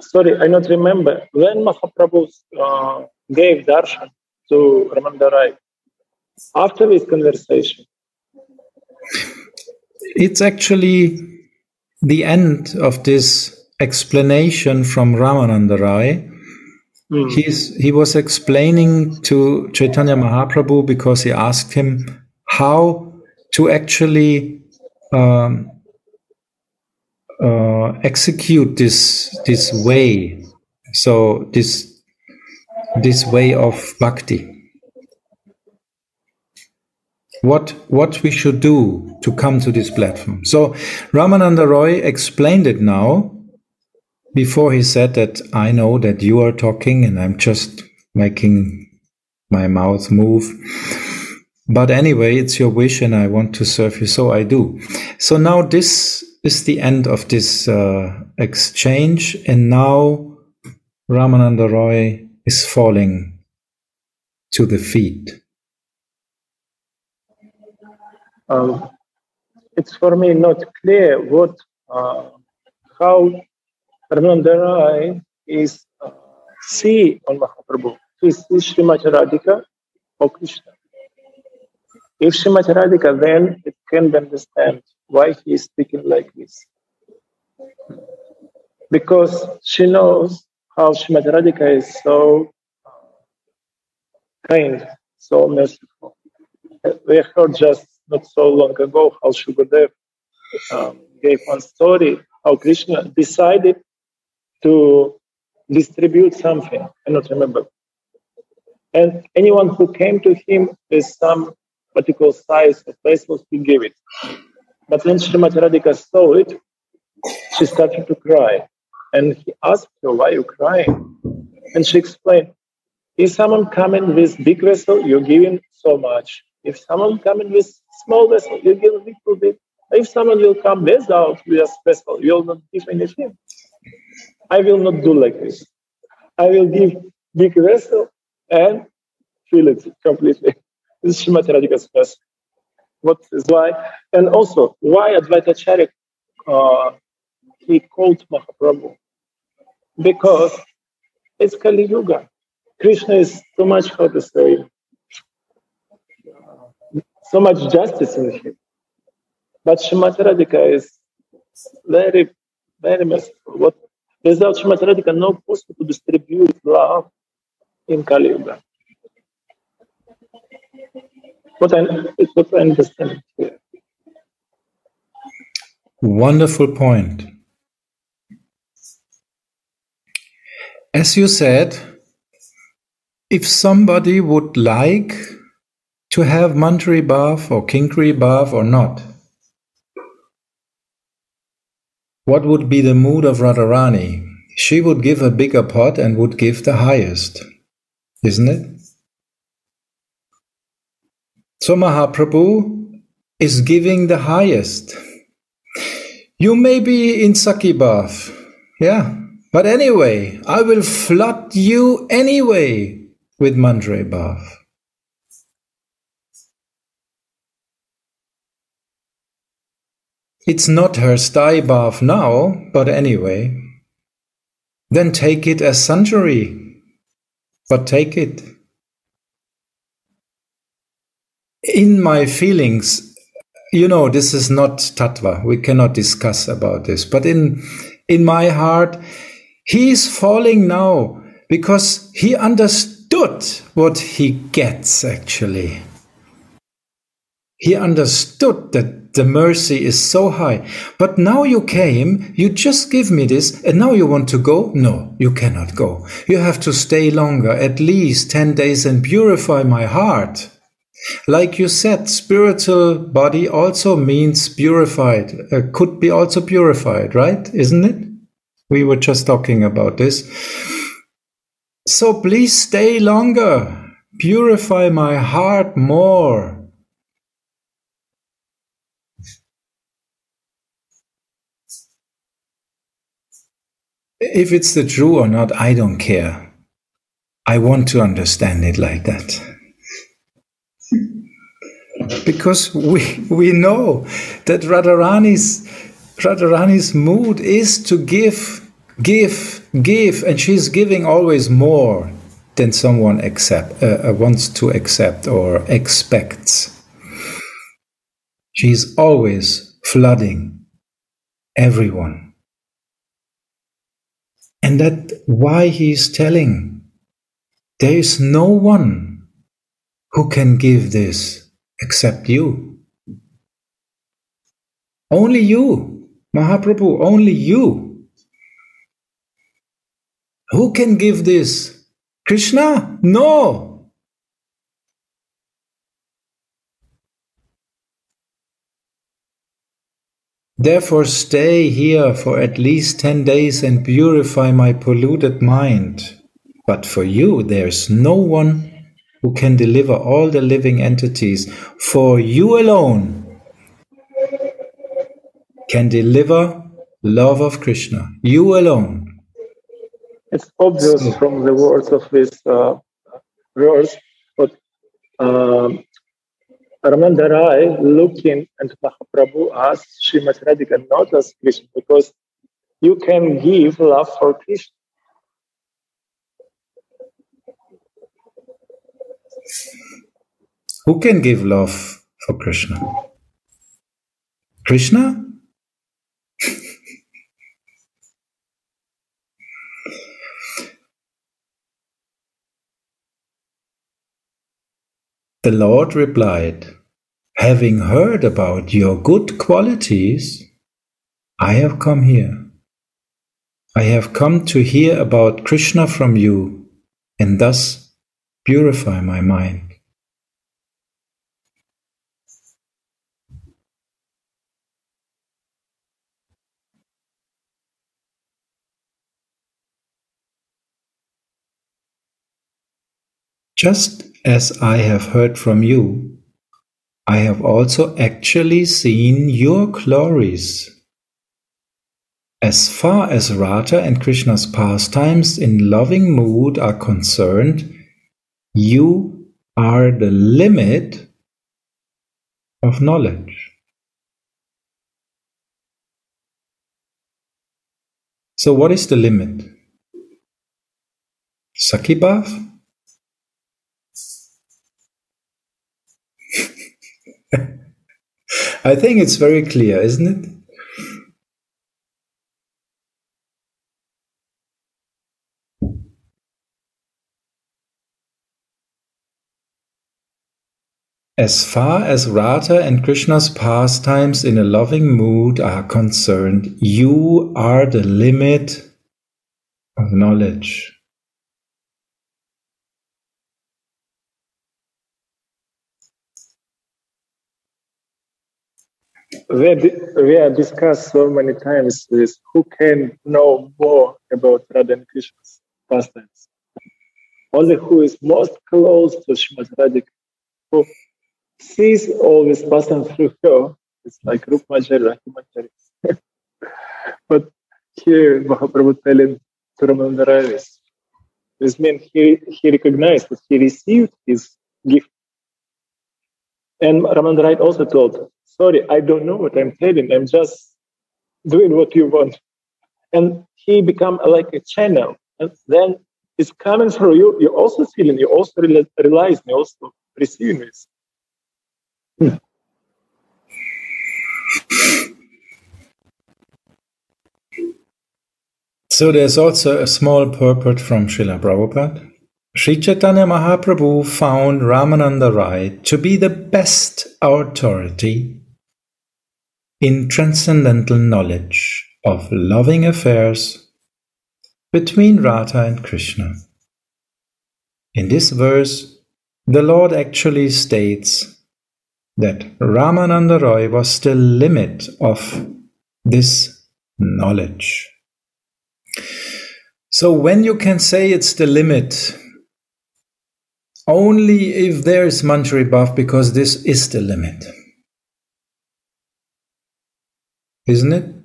sorry, I not remember when Mahaprabhu uh, gave darshan to Ramananda Rai after this conversation. It's actually the end of this explanation from Ramananda Rai. Mm. He's, he was explaining to Chaitanya Mahaprabhu because he asked him how to actually um, uh, execute this this way. So this this way of bhakti what what we should do to come to this platform. So Ramananda Roy explained it now before he said that I know that you are talking and I'm just making my mouth move. But anyway, it's your wish and I want to serve you, so I do. So now this is the end of this uh, exchange, and now Ramananda Roy is falling to the feet um, it's for me not clear what uh, how Ramananda Rai is uh, see on Mahaprabhu. Is Srimati Radhika or Krishna? If Srimati Radhika, then it can be understand why he is speaking like this. Because she knows how Srimati Radhika is so kind, so merciful. We heard just not so long ago how Shukadev um, gave one story how Krishna decided to distribute something. I don't remember. And anyone who came to him with some particular size of vessels, he gave it. But when Srimati Radhika saw it, she started to cry. And he asked her, why are you crying? And she explained, if someone coming with big vessel, you're giving so much. If someone coming with small vessel, you give a little bit. If someone will come without with a vessel, you'll not give anything. I will not do like this. I will give big vessel and fill it completely. This is Srimati Radhika's verse. What is why? And also, why Advaitacharya, uh, he called Mahaprabhu? Because it's Kali Yuga. Krishna is so much, how to say, so much justice in him. But Srimati Radhika is very, very merciful. What, without Srimati Radhika, no possible to distribute love in Kali Yuga. What I, what I understand here. Wonderful point. As you said, if somebody would like to have Manjari bhav or Kinkari bhav or not, what would be the mood of Radharani? She would give a bigger pot and would give the highest, isn't it? So Mahaprabhu is giving the highest. You may be in Sakhi bhav, yeah, but anyway, I will flood you anyway with Mandre bath. It's not her sty bath now, but anyway. Then take it as sanctuary, but take it. In my feelings, you know, this is not tattva. We cannot discuss about this. But in, in my heart, he is falling now because he understood what he gets actually. He understood that the mercy is so high. But now you came, you just give me this, and now you want to go? No, you cannot go. You have to stay longer, at least 10 days, and purify my heart. Like you said, spiritual body also means purified, uh, could be also purified, right? Isn't it? We were just talking about this. So please stay longer. Purify my heart more. If it's the true or not, I don't care. I want to understand it like that because we we know that Radharani's Radharani's mood is to give, give, give, and she's giving always more than someone accept uh, uh, wants to accept or expects. She's always flooding everyone. And that why he is telling there is no one who can give this except you. Only you, Mahaprabhu, only you. Who can give this? Krishna? No. Therefore, stay here for at least 10 days and purify my polluted mind. But for you, there's no one who can deliver all the living entities, for you alone can deliver love of Krishna. You alone. It's obvious so, from the words of this uh, verse, but um, Ramananda Rai looking at Mahaprabhu as Srimati Radhika, not as Krishna, because you can give love for Krishna. Who can give love for Krishna? Krishna? the Lord replied, Having heard about your good qualities, I have come here. I have come to hear about Krishna from you and thus Purify my mind. Just as I have heard from you, I have also actually seen your glories. as far as Radha and Krishna's pastimes in loving mood are concerned, you are the limit of knowledge. So, what is the limit? Sakibhav? I think it's very clear, isn't it? As far as Radha and Krishna's pastimes in a loving mood are concerned, you are the limit of knowledge. We, we are discussed so many times this who can know more about Radha and Krishna's pastimes. Only who is most close to Srimati Radhika, who sees all this passing through her. It's like Rupmanjari, Rakimanjari. but here Mahaprabhu telling to Ramananda this. This means he, he recognized that he received his gift. And Ramananda also told, sorry, I don't know what I'm telling. I'm just doing what you want. And he become uh, like a channel. And then it's coming through you. You're also feeling, you also realize, you also receiving this. So there's also a small purport from Srila Prabhupada. Sri Chaitanya Mahaprabhu found Ramananda Rai to be the best authority in transcendental knowledge of loving affairs between Radha and Krishna. In this verse, the Lord actually states that Ramananda Roy was the limit of this knowledge. So when you can say it's the limit, only if there is Manjari Bhav, because this is the limit. Isn't it?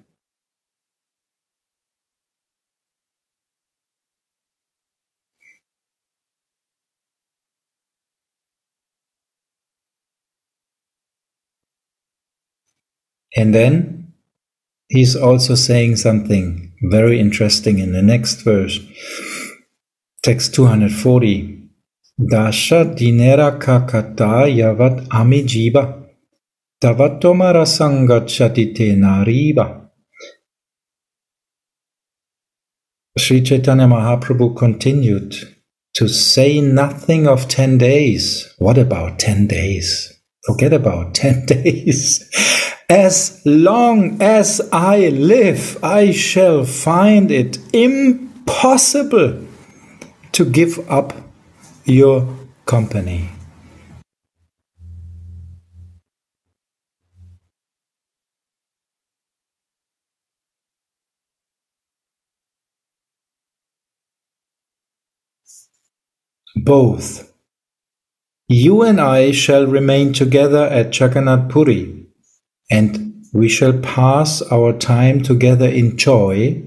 And then he's also saying something very interesting in the next verse. Text 240. Dasha dinera kakata yavat amijiba tavatomara sangachati te nariba. Sri Chaitanya Mahaprabhu continued to say nothing of 10 days. What about 10 days? Forget about 10 days. As long as I live, I shall find it impossible to give up your company. Both you and I shall remain together at Jagannath Puri and we shall pass our time together in joy,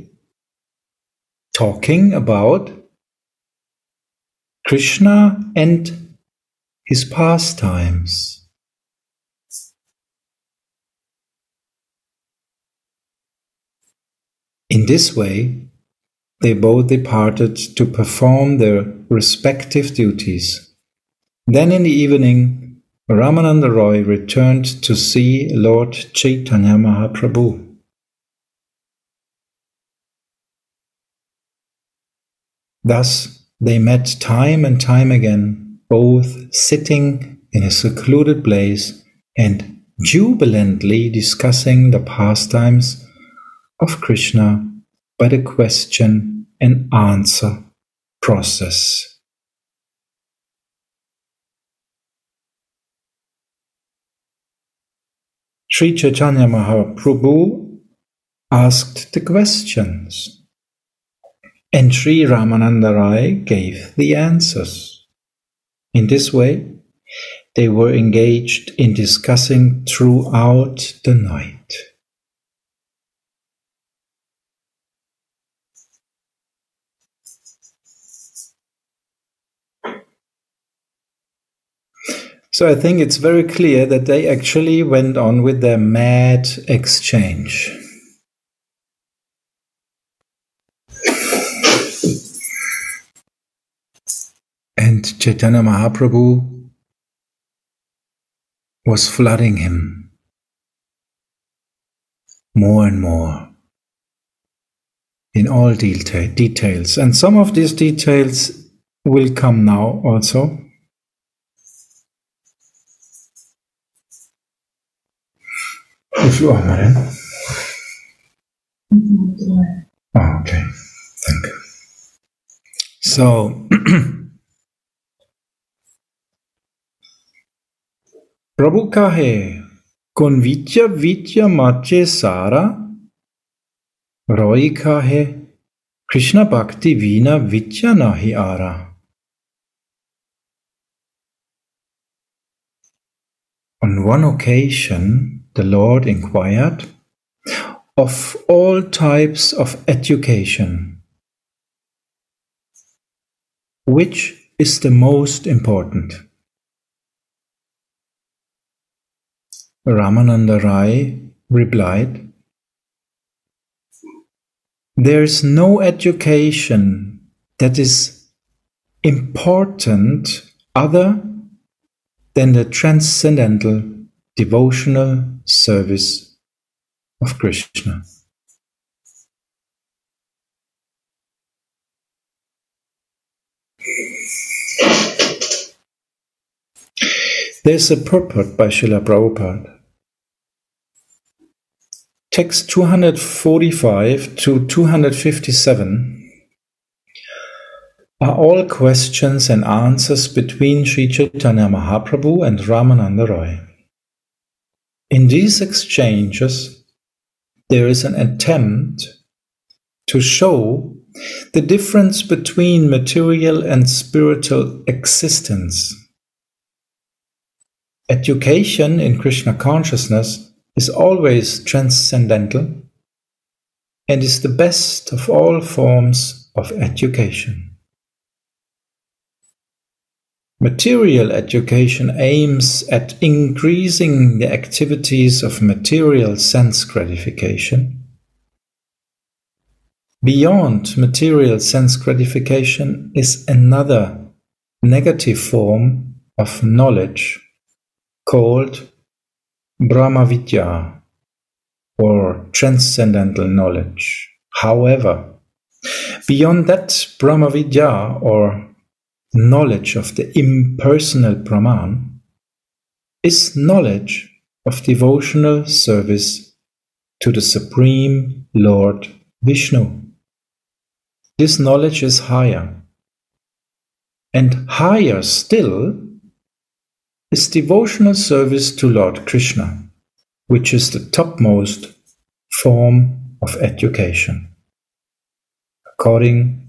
talking about Krishna and his pastimes. In this way, they both departed to perform their respective duties. Then in the evening, Ramananda Roy returned to see Lord Chaitanya Mahaprabhu. Thus they met time and time again, both sitting in a secluded place and jubilantly discussing the pastimes of Krishna by the question and answer process. Sri Chaitanya Mahaprabhu asked the questions, and Sri Ramananda Rai gave the answers. In this way, they were engaged in discussing throughout the night. So I think it's very clear that they actually went on with their mad exchange. And Chaitanya Mahaprabhu was flooding him more and more in all detail, details. And some of these details will come now also. If you are, Marian. Oh, okay. Thank you. So, Prabhu kahe kon vidya vidya mache sara Roy kahe Krishna bhakti vina vidya nahi ara. On one occasion, the Lord inquired of all types of education, which is the most important? Ramananda Rai replied, There's no education that is important other than the transcendental devotional service of Krishna. There's a purport by Srila Prabhupada. Text 245 to 257 are all questions and answers between Sri Chaitanya Mahaprabhu and Ramananda Roy. In these exchanges, there is an attempt to show the difference between material and spiritual existence. Education in Krishna consciousness is always transcendental and is the best of all forms of education. Material education aims at increasing the activities of material sense gratification. Beyond material sense gratification is another negative form of knowledge called Brahmavidya or transcendental knowledge. However, beyond that Brahmavidya or knowledge of the impersonal Brahman is knowledge of devotional service to the Supreme Lord Vishnu. This knowledge is higher. And higher still is devotional service to Lord Krishna, which is the topmost form of education, according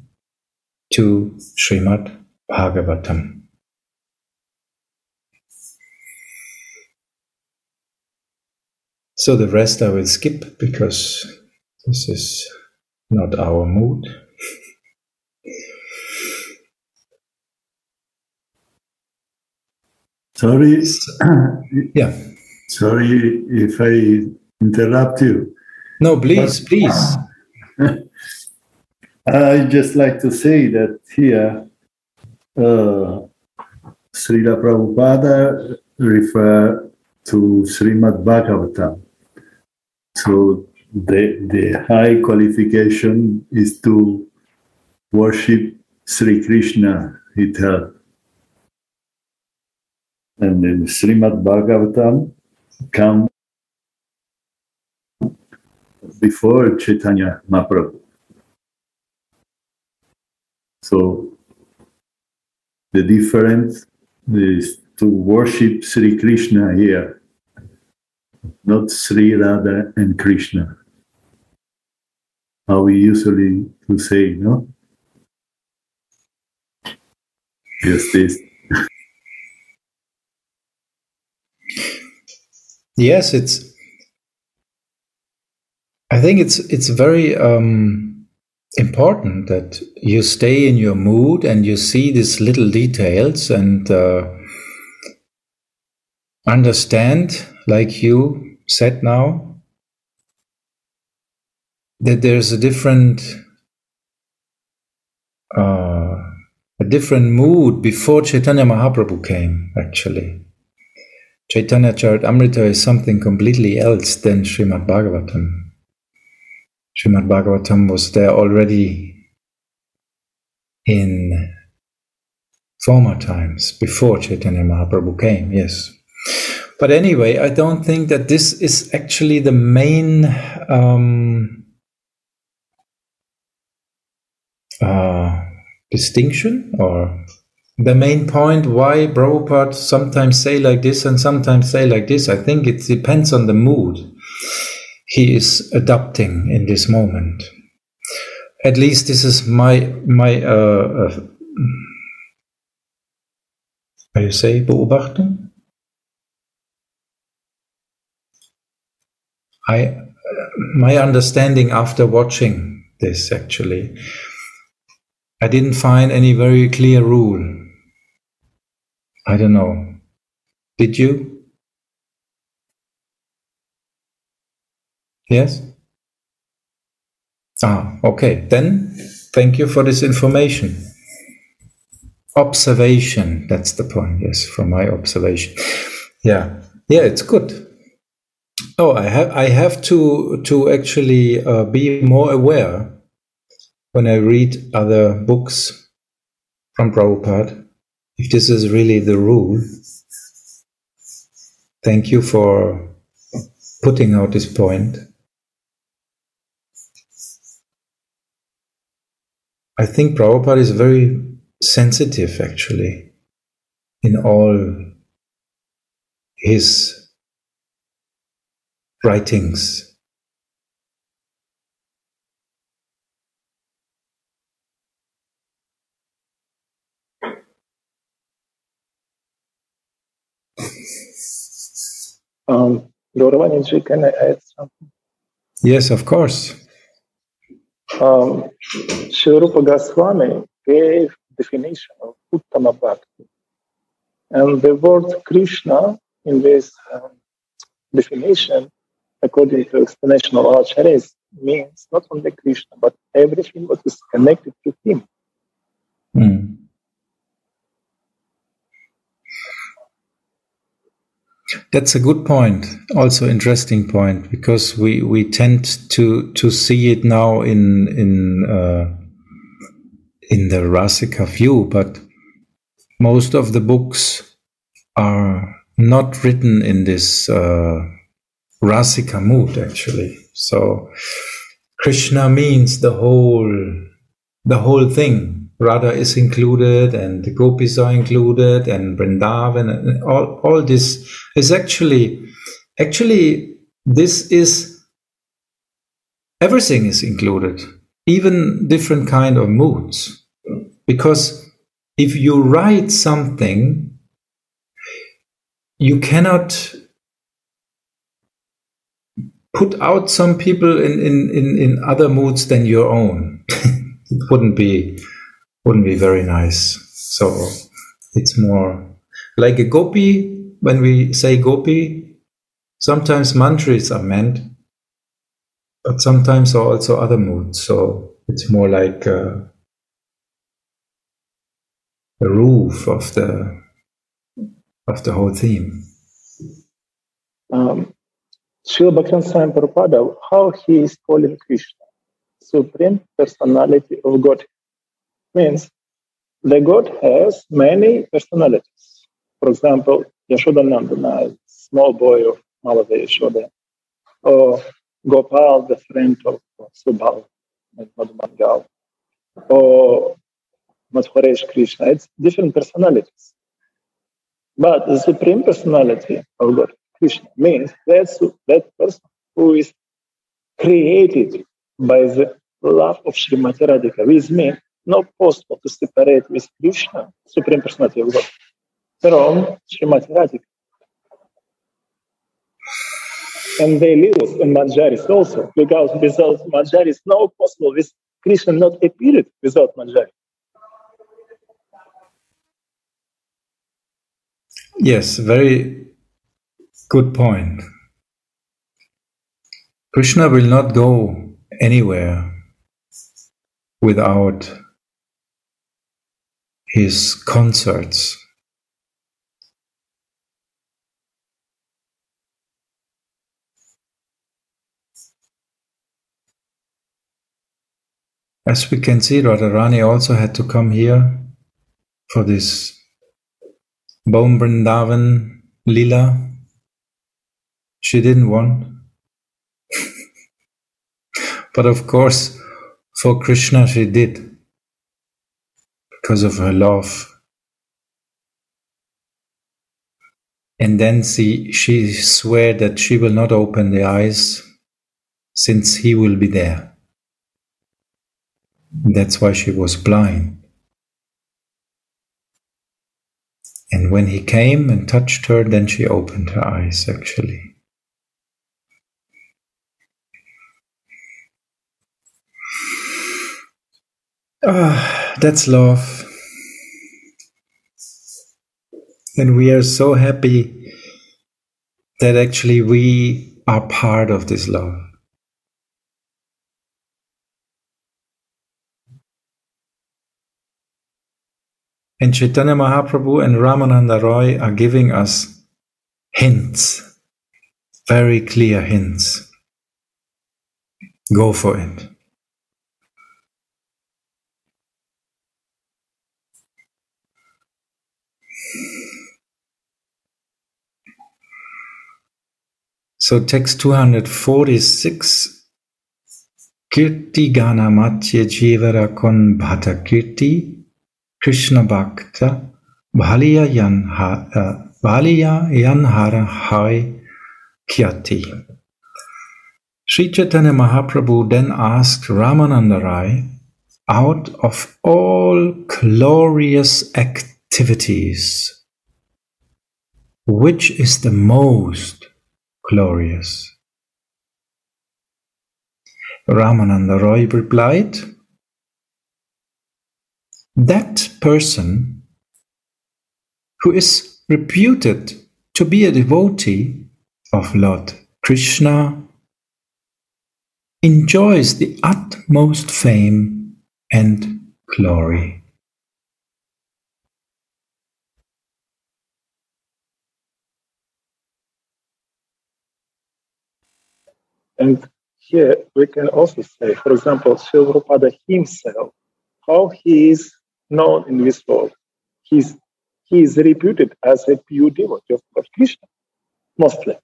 to Srimad Bhagavatam. So the rest I will skip because this is not our mood. Sorry, Yeah. sorry if I interrupt you. No, please, please. I just like to say that here, uh, Srila Prabhupada refer to Srimad Bhagavatam. So the, the high qualification is to worship Sri Krishna itself. And then Srimad Bhagavatam come before Chaitanya Mahaprabhu. So the difference is to worship Sri Krishna here, not Sri Radha and Krishna. How we usually to say, no? Just this. Yes, it's. I think it's it's very um, important that you stay in your mood and you see these little details and uh, understand, like you said now, that there's a different uh, a different mood before Chaitanya Mahaprabhu came, actually. Chaitanya Charitamrita is something completely else than Srimad Bhagavatam. Srimad Bhagavatam was there already in former times, before Chaitanya Mahaprabhu came, yes. But anyway, I don't think that this is actually the main um, uh, distinction or the main point why Prabhupada sometimes say like this and sometimes say like this. I think it depends on the mood he is adopting in this moment. At least this is my my uh, uh, how you say Beobachtung. I my understanding after watching this actually I didn't find any very clear rule. I don't know. Did you? Yes? Ah, okay. Then thank you for this information. Observation, that's the point, yes, from my observation. Yeah. Yeah, it's good. Oh, I have I have to to actually uh, be more aware when I read other books from Prabhupada, if this is really the rule, thank you for putting out this point. I think Prabhupada is very sensitive actually in all his writings. Um, Gauravaniji, can I add something? Yes, of course. Um, Goswami gave definition of Uttama Bhakti. And the word Krishna in this um, definition, according to explanation of Acharyas, means not only Krishna, but everything that is connected to him. Mm. That's a good point. Also interesting point because we, we tend to to see it now in in uh, in the Rasika view, but most of the books are not written in this uh, Rasika mood actually. So Krishna means the whole the whole thing Radha is included and the gopis are included and Vrindavan and all, all this is actually, actually, this is, everything is included, even different kind of moods. Because if you write something, you cannot put out some people in, in, in, in other moods than your own. it wouldn't be wouldn't be very nice. So it's more like a gopi. When we say gopi, sometimes manjaris are meant, but sometimes are also other moods. So it's more like the roof of the of the whole theme. Um, Srila Bhaktivinoda Prabhupada, how he is calling Krishna, Supreme Personality of God means the God has many personalities. For example, Yashodanandana, small boy of Malava Yashoda, or Gopal, the friend of Subal and Madhumangal, or Madhuresh Krishna. It's different personalities. But the supreme personality of God, Krishna, means that, that person who is created by the love of Srimati Radhika, which means not possible to separate with Krishna, Supreme Personality of God, from Srimati. And they live in Manjaris also, because without Manjaris, no possible with Krishna not appeared without Manjari. Yes, very Good point. Krishna will not go anywhere without his consorts. As we can see, Radharani also had to come here for this Bhauma Vrindavan Lila. She didn't want. but of course, for Krishna, she did because of her love. And then she, she swore that she will not open the eyes since he will be there. That's why she was blind. And when he came and touched her, then she opened her eyes actually. Ah, that's love. And we are so happy that actually we are part of this love. And Chaitanya Mahaprabhu and Ramananda Roy are giving us hints, very clear hints. Go for it. So text 246 Kirti Gana Matya Bhata Kirti Krishna Bhakta Bhaliya Yanhara uh, Hai Kyati. Sri Chaitanya Mahaprabhu then asked Ramananda Rai, out of all glorious activities, which is the most glorious? Ramananda Roy replied, that person who is reputed to be a devotee of Lord Krishna enjoys the utmost fame and glory. And here we can also say, for example, Srila himself, how he is known in this world. He's, he is reputed as a pure devotee of Lord Krishna, mostly.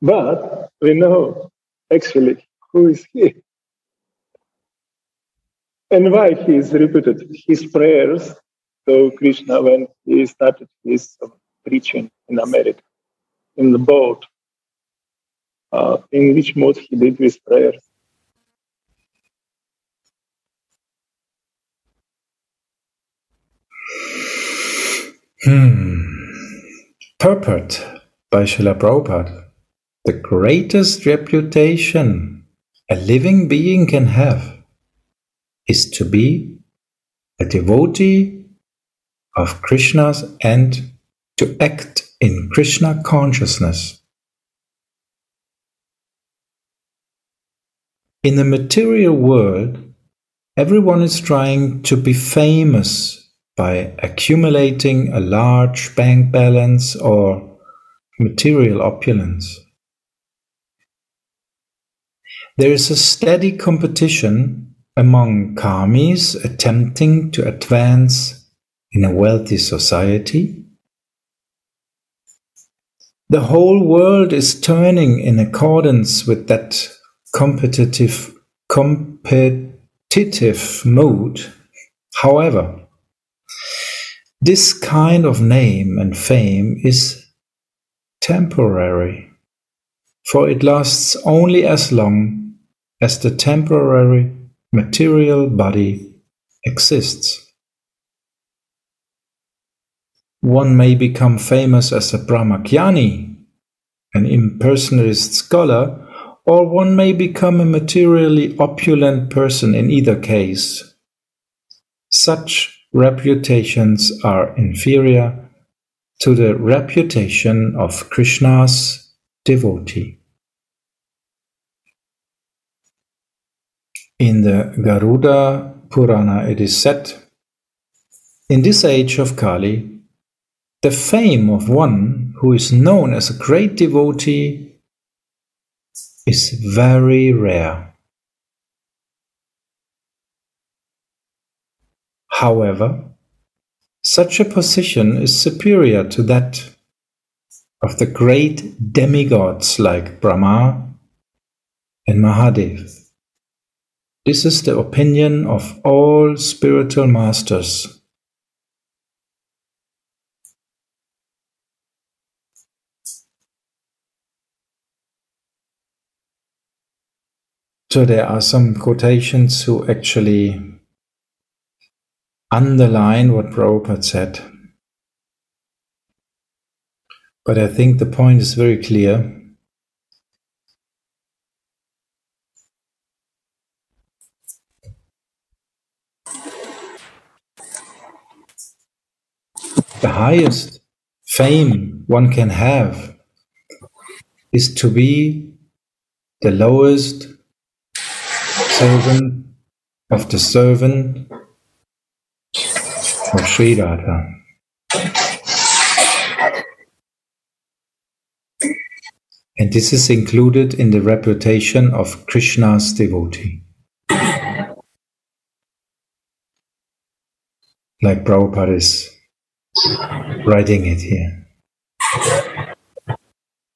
But we know actually who is he and why he is reputed. His prayers to Krishna when he started his preaching in America, in the boat, uh, in which mode he did his prayers. Hmm. Purport by Srila Prabhupada. The greatest reputation a living being can have is to be a devotee of Krishna's and to act in Krishna consciousness. In the material world, everyone is trying to be famous by accumulating a large bank balance or material opulence. There is a steady competition among karmis attempting to advance in a wealthy society. The whole world is turning in accordance with that competitive competitive mood. However, this kind of name and fame is temporary, for it lasts only as long as the temporary material body exists. One may become famous as a Brahmagyani, an impersonalist scholar, or one may become a materially opulent person in either case. Such reputations are inferior to the reputation of Krishna's devotee. In the Garuda Purana, it is said In this age of Kali, the fame of one who is known as a great devotee is very rare. However, such a position is superior to that of the great demigods like Brahma and Mahadev. This is the opinion of all spiritual masters. So there are some quotations who actually underline what Prabhupada said. But I think the point is very clear. The highest fame one can have is to be the lowest of the servant of Sri Radha. And this is included in the reputation of Krishna's devotee. Like Prabhupada is writing it here.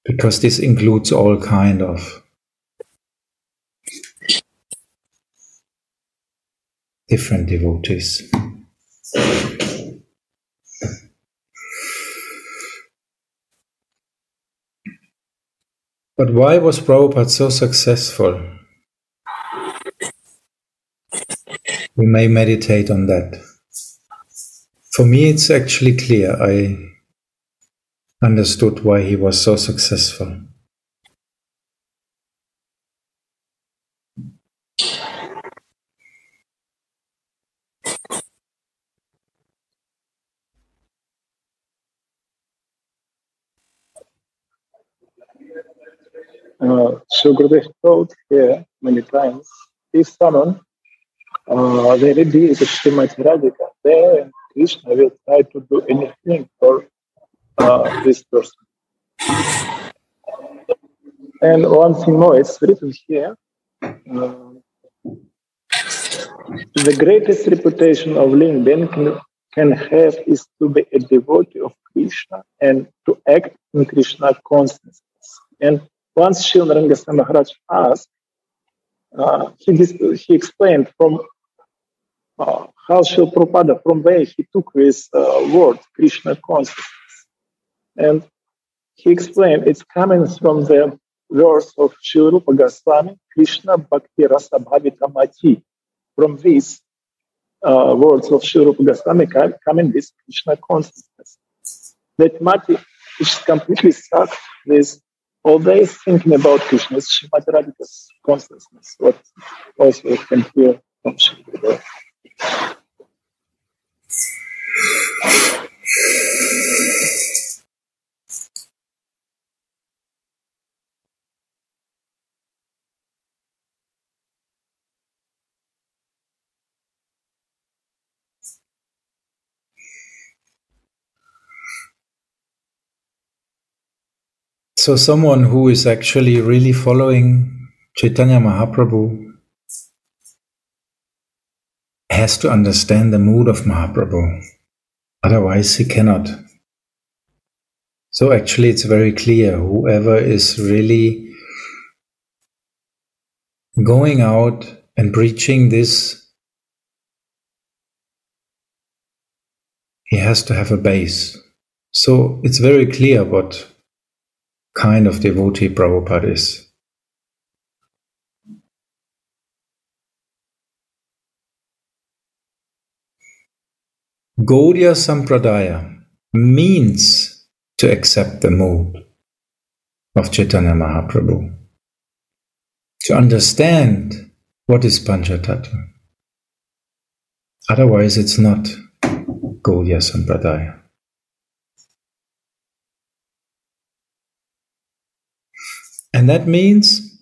Because this includes all kind of different devotees. But why was Prabhupada so successful? We may meditate on that. For me, it's actually clear. I understood why he was so successful. Sukadev told here many times, if someone uh, deal with Srimati Radhika, then Krishna will try to do anything for uh, this person. And one thing more, it's written here. Uh, the greatest reputation of being can, can have is to be a devotee of Krishna and to act in Krishna consciousness. And once Shilnarangasana Maharaj asked, uh, he, he explained from uh, how Srila Prabhupada, from where he took this uh, word, Krishna consciousness. And he explained it's coming from the verse of Srila Rupa Goswami, Krishna Bhakti Rasa Bhavita Mati. From these uh, words of Srila Rupa Goswami coming this Krishna consciousness. That Mati is completely stuck with always thinking about Krishna is Srimati Radhika's consciousness, what also you can hear from Shri So, someone who is actually really following Chaitanya Mahaprabhu has to understand the mood of Mahaprabhu. Otherwise, he cannot. So, actually, it's very clear whoever is really going out and preaching this, he has to have a base. So, it's very clear what kind of devotee Prabhupada is. Gaudiya Sampradaya means to accept the mood of Chaitanya Mahaprabhu, to understand what is Panchatattva. Otherwise, it's not Gaudiya Sampradaya. And that means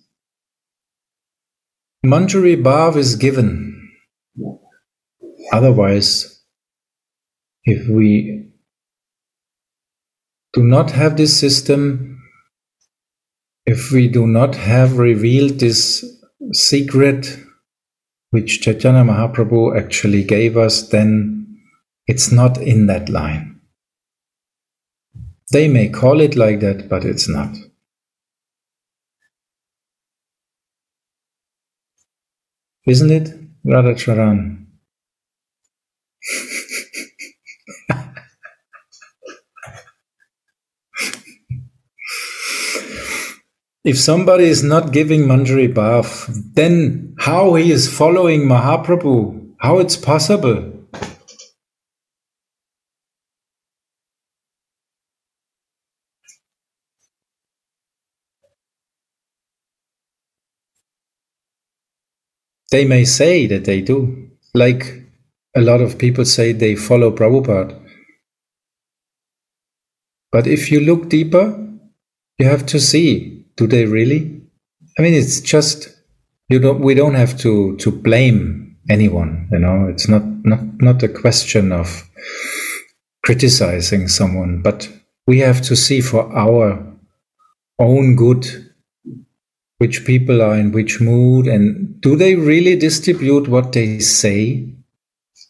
Manjari Bhav is given. Otherwise, if we do not have this system, if we do not have revealed this secret which Chaitanya Mahaprabhu actually gave us, then it's not in that line. They may call it like that, but it's not. Isn't it, Radhacharan? if somebody is not giving Manjari Bhav, then how he is following Mahaprabhu, how it's possible? They may say that they do, like a lot of people say they follow Prabhupada. But if you look deeper, you have to see do they really? I mean, it's just you don't. We don't have to to blame anyone. You know, it's not not not a question of criticizing someone, but we have to see for our own good which people are in which mood and do they really distribute what they say?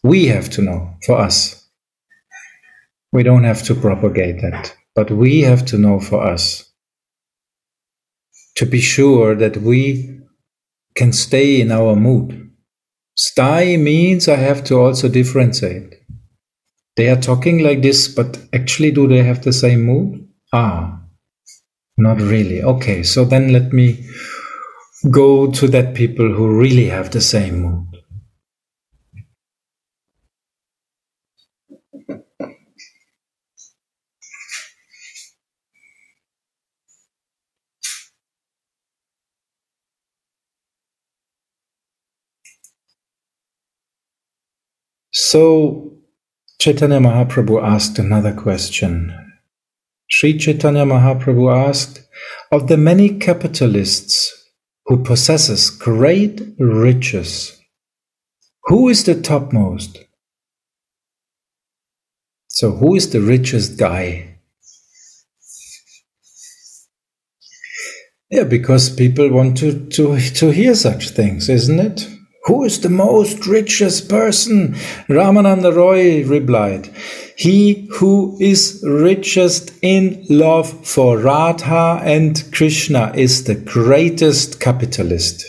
We have to know for us. We don't have to propagate that, but we have to know for us to be sure that we can stay in our mood. Stay means I have to also differentiate. They are talking like this, but actually, do they have the same mood? Ah, not really. Okay, so then let me go to that people who really have the same mood. So Chaitanya Mahaprabhu asked another question. Sri Chaitanya Mahaprabhu asked, of the many capitalists who possesses great riches, who is the topmost? So who is the richest guy? Yeah, because people want to, to, to hear such things, isn't it? Who is the most richest person? Ramananda Roy replied, He who is richest in love for Radha and Krishna is the greatest capitalist.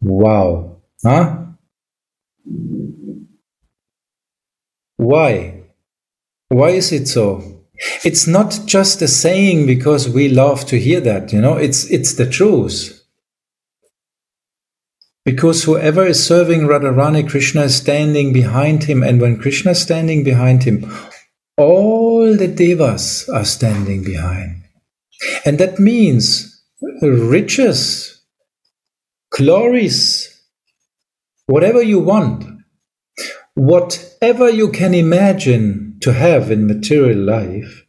Wow. Huh? Why? Why is it so? It's not just a saying because we love to hear that, you know, it's, it's the truth. Because whoever is serving Radharani, Krishna is standing behind him. And when Krishna is standing behind him, all the devas are standing behind. And that means riches, glories, whatever you want, whatever you can imagine to have in material life,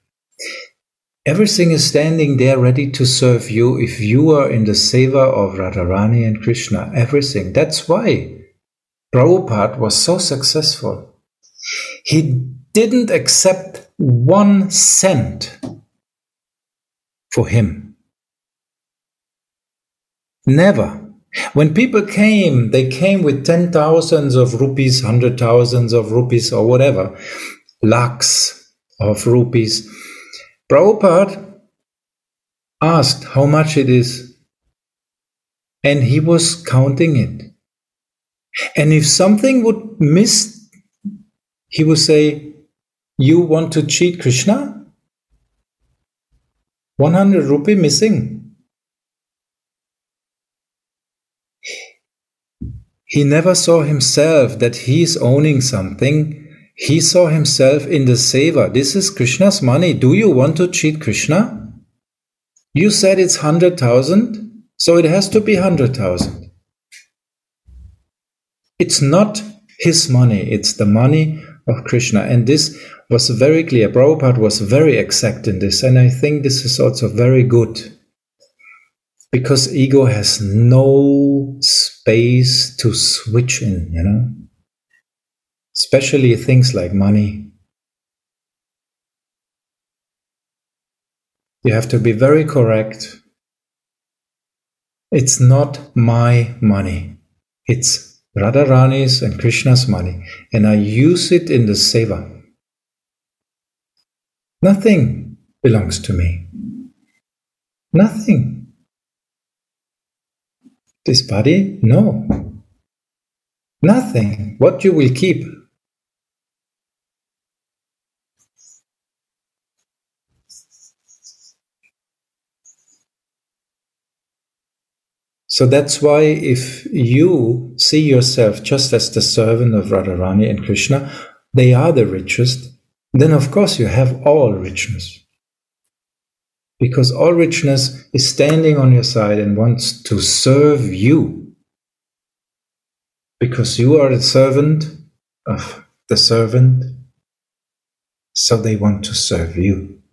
Everything is standing there ready to serve you if you are in the seva of Radharani and Krishna. Everything. That's why Prabhupada was so successful. He didn't accept one cent for him. Never. When people came, they came with ten thousands of rupees, hundred thousands of rupees, or whatever, lakhs of rupees Prabhupada asked how much it is, and he was counting it. And if something would miss, he would say, You want to cheat Krishna? 100 rupee missing. He never saw himself that he is owning something he saw himself in the seva. This is Krishna's money. Do you want to cheat Krishna? You said it's 100,000, so it has to be 100,000. It's not his money, it's the money of Krishna. And this was very clear. Prabhupada was very exact in this, and I think this is also very good. because ego has no space to switch in, you know, especially things like money. You have to be very correct. It's not my money. It's Radharani's and Krishna's money, and I use it in the seva. Nothing belongs to me. Nothing. This body? No. Nothing. What you will keep? So that's why if you see yourself just as the servant of Radharani and Krishna, they are the richest, then of course you have all richness. Because all richness is standing on your side and wants to serve you. Because you are the servant of the servant, so they want to serve you.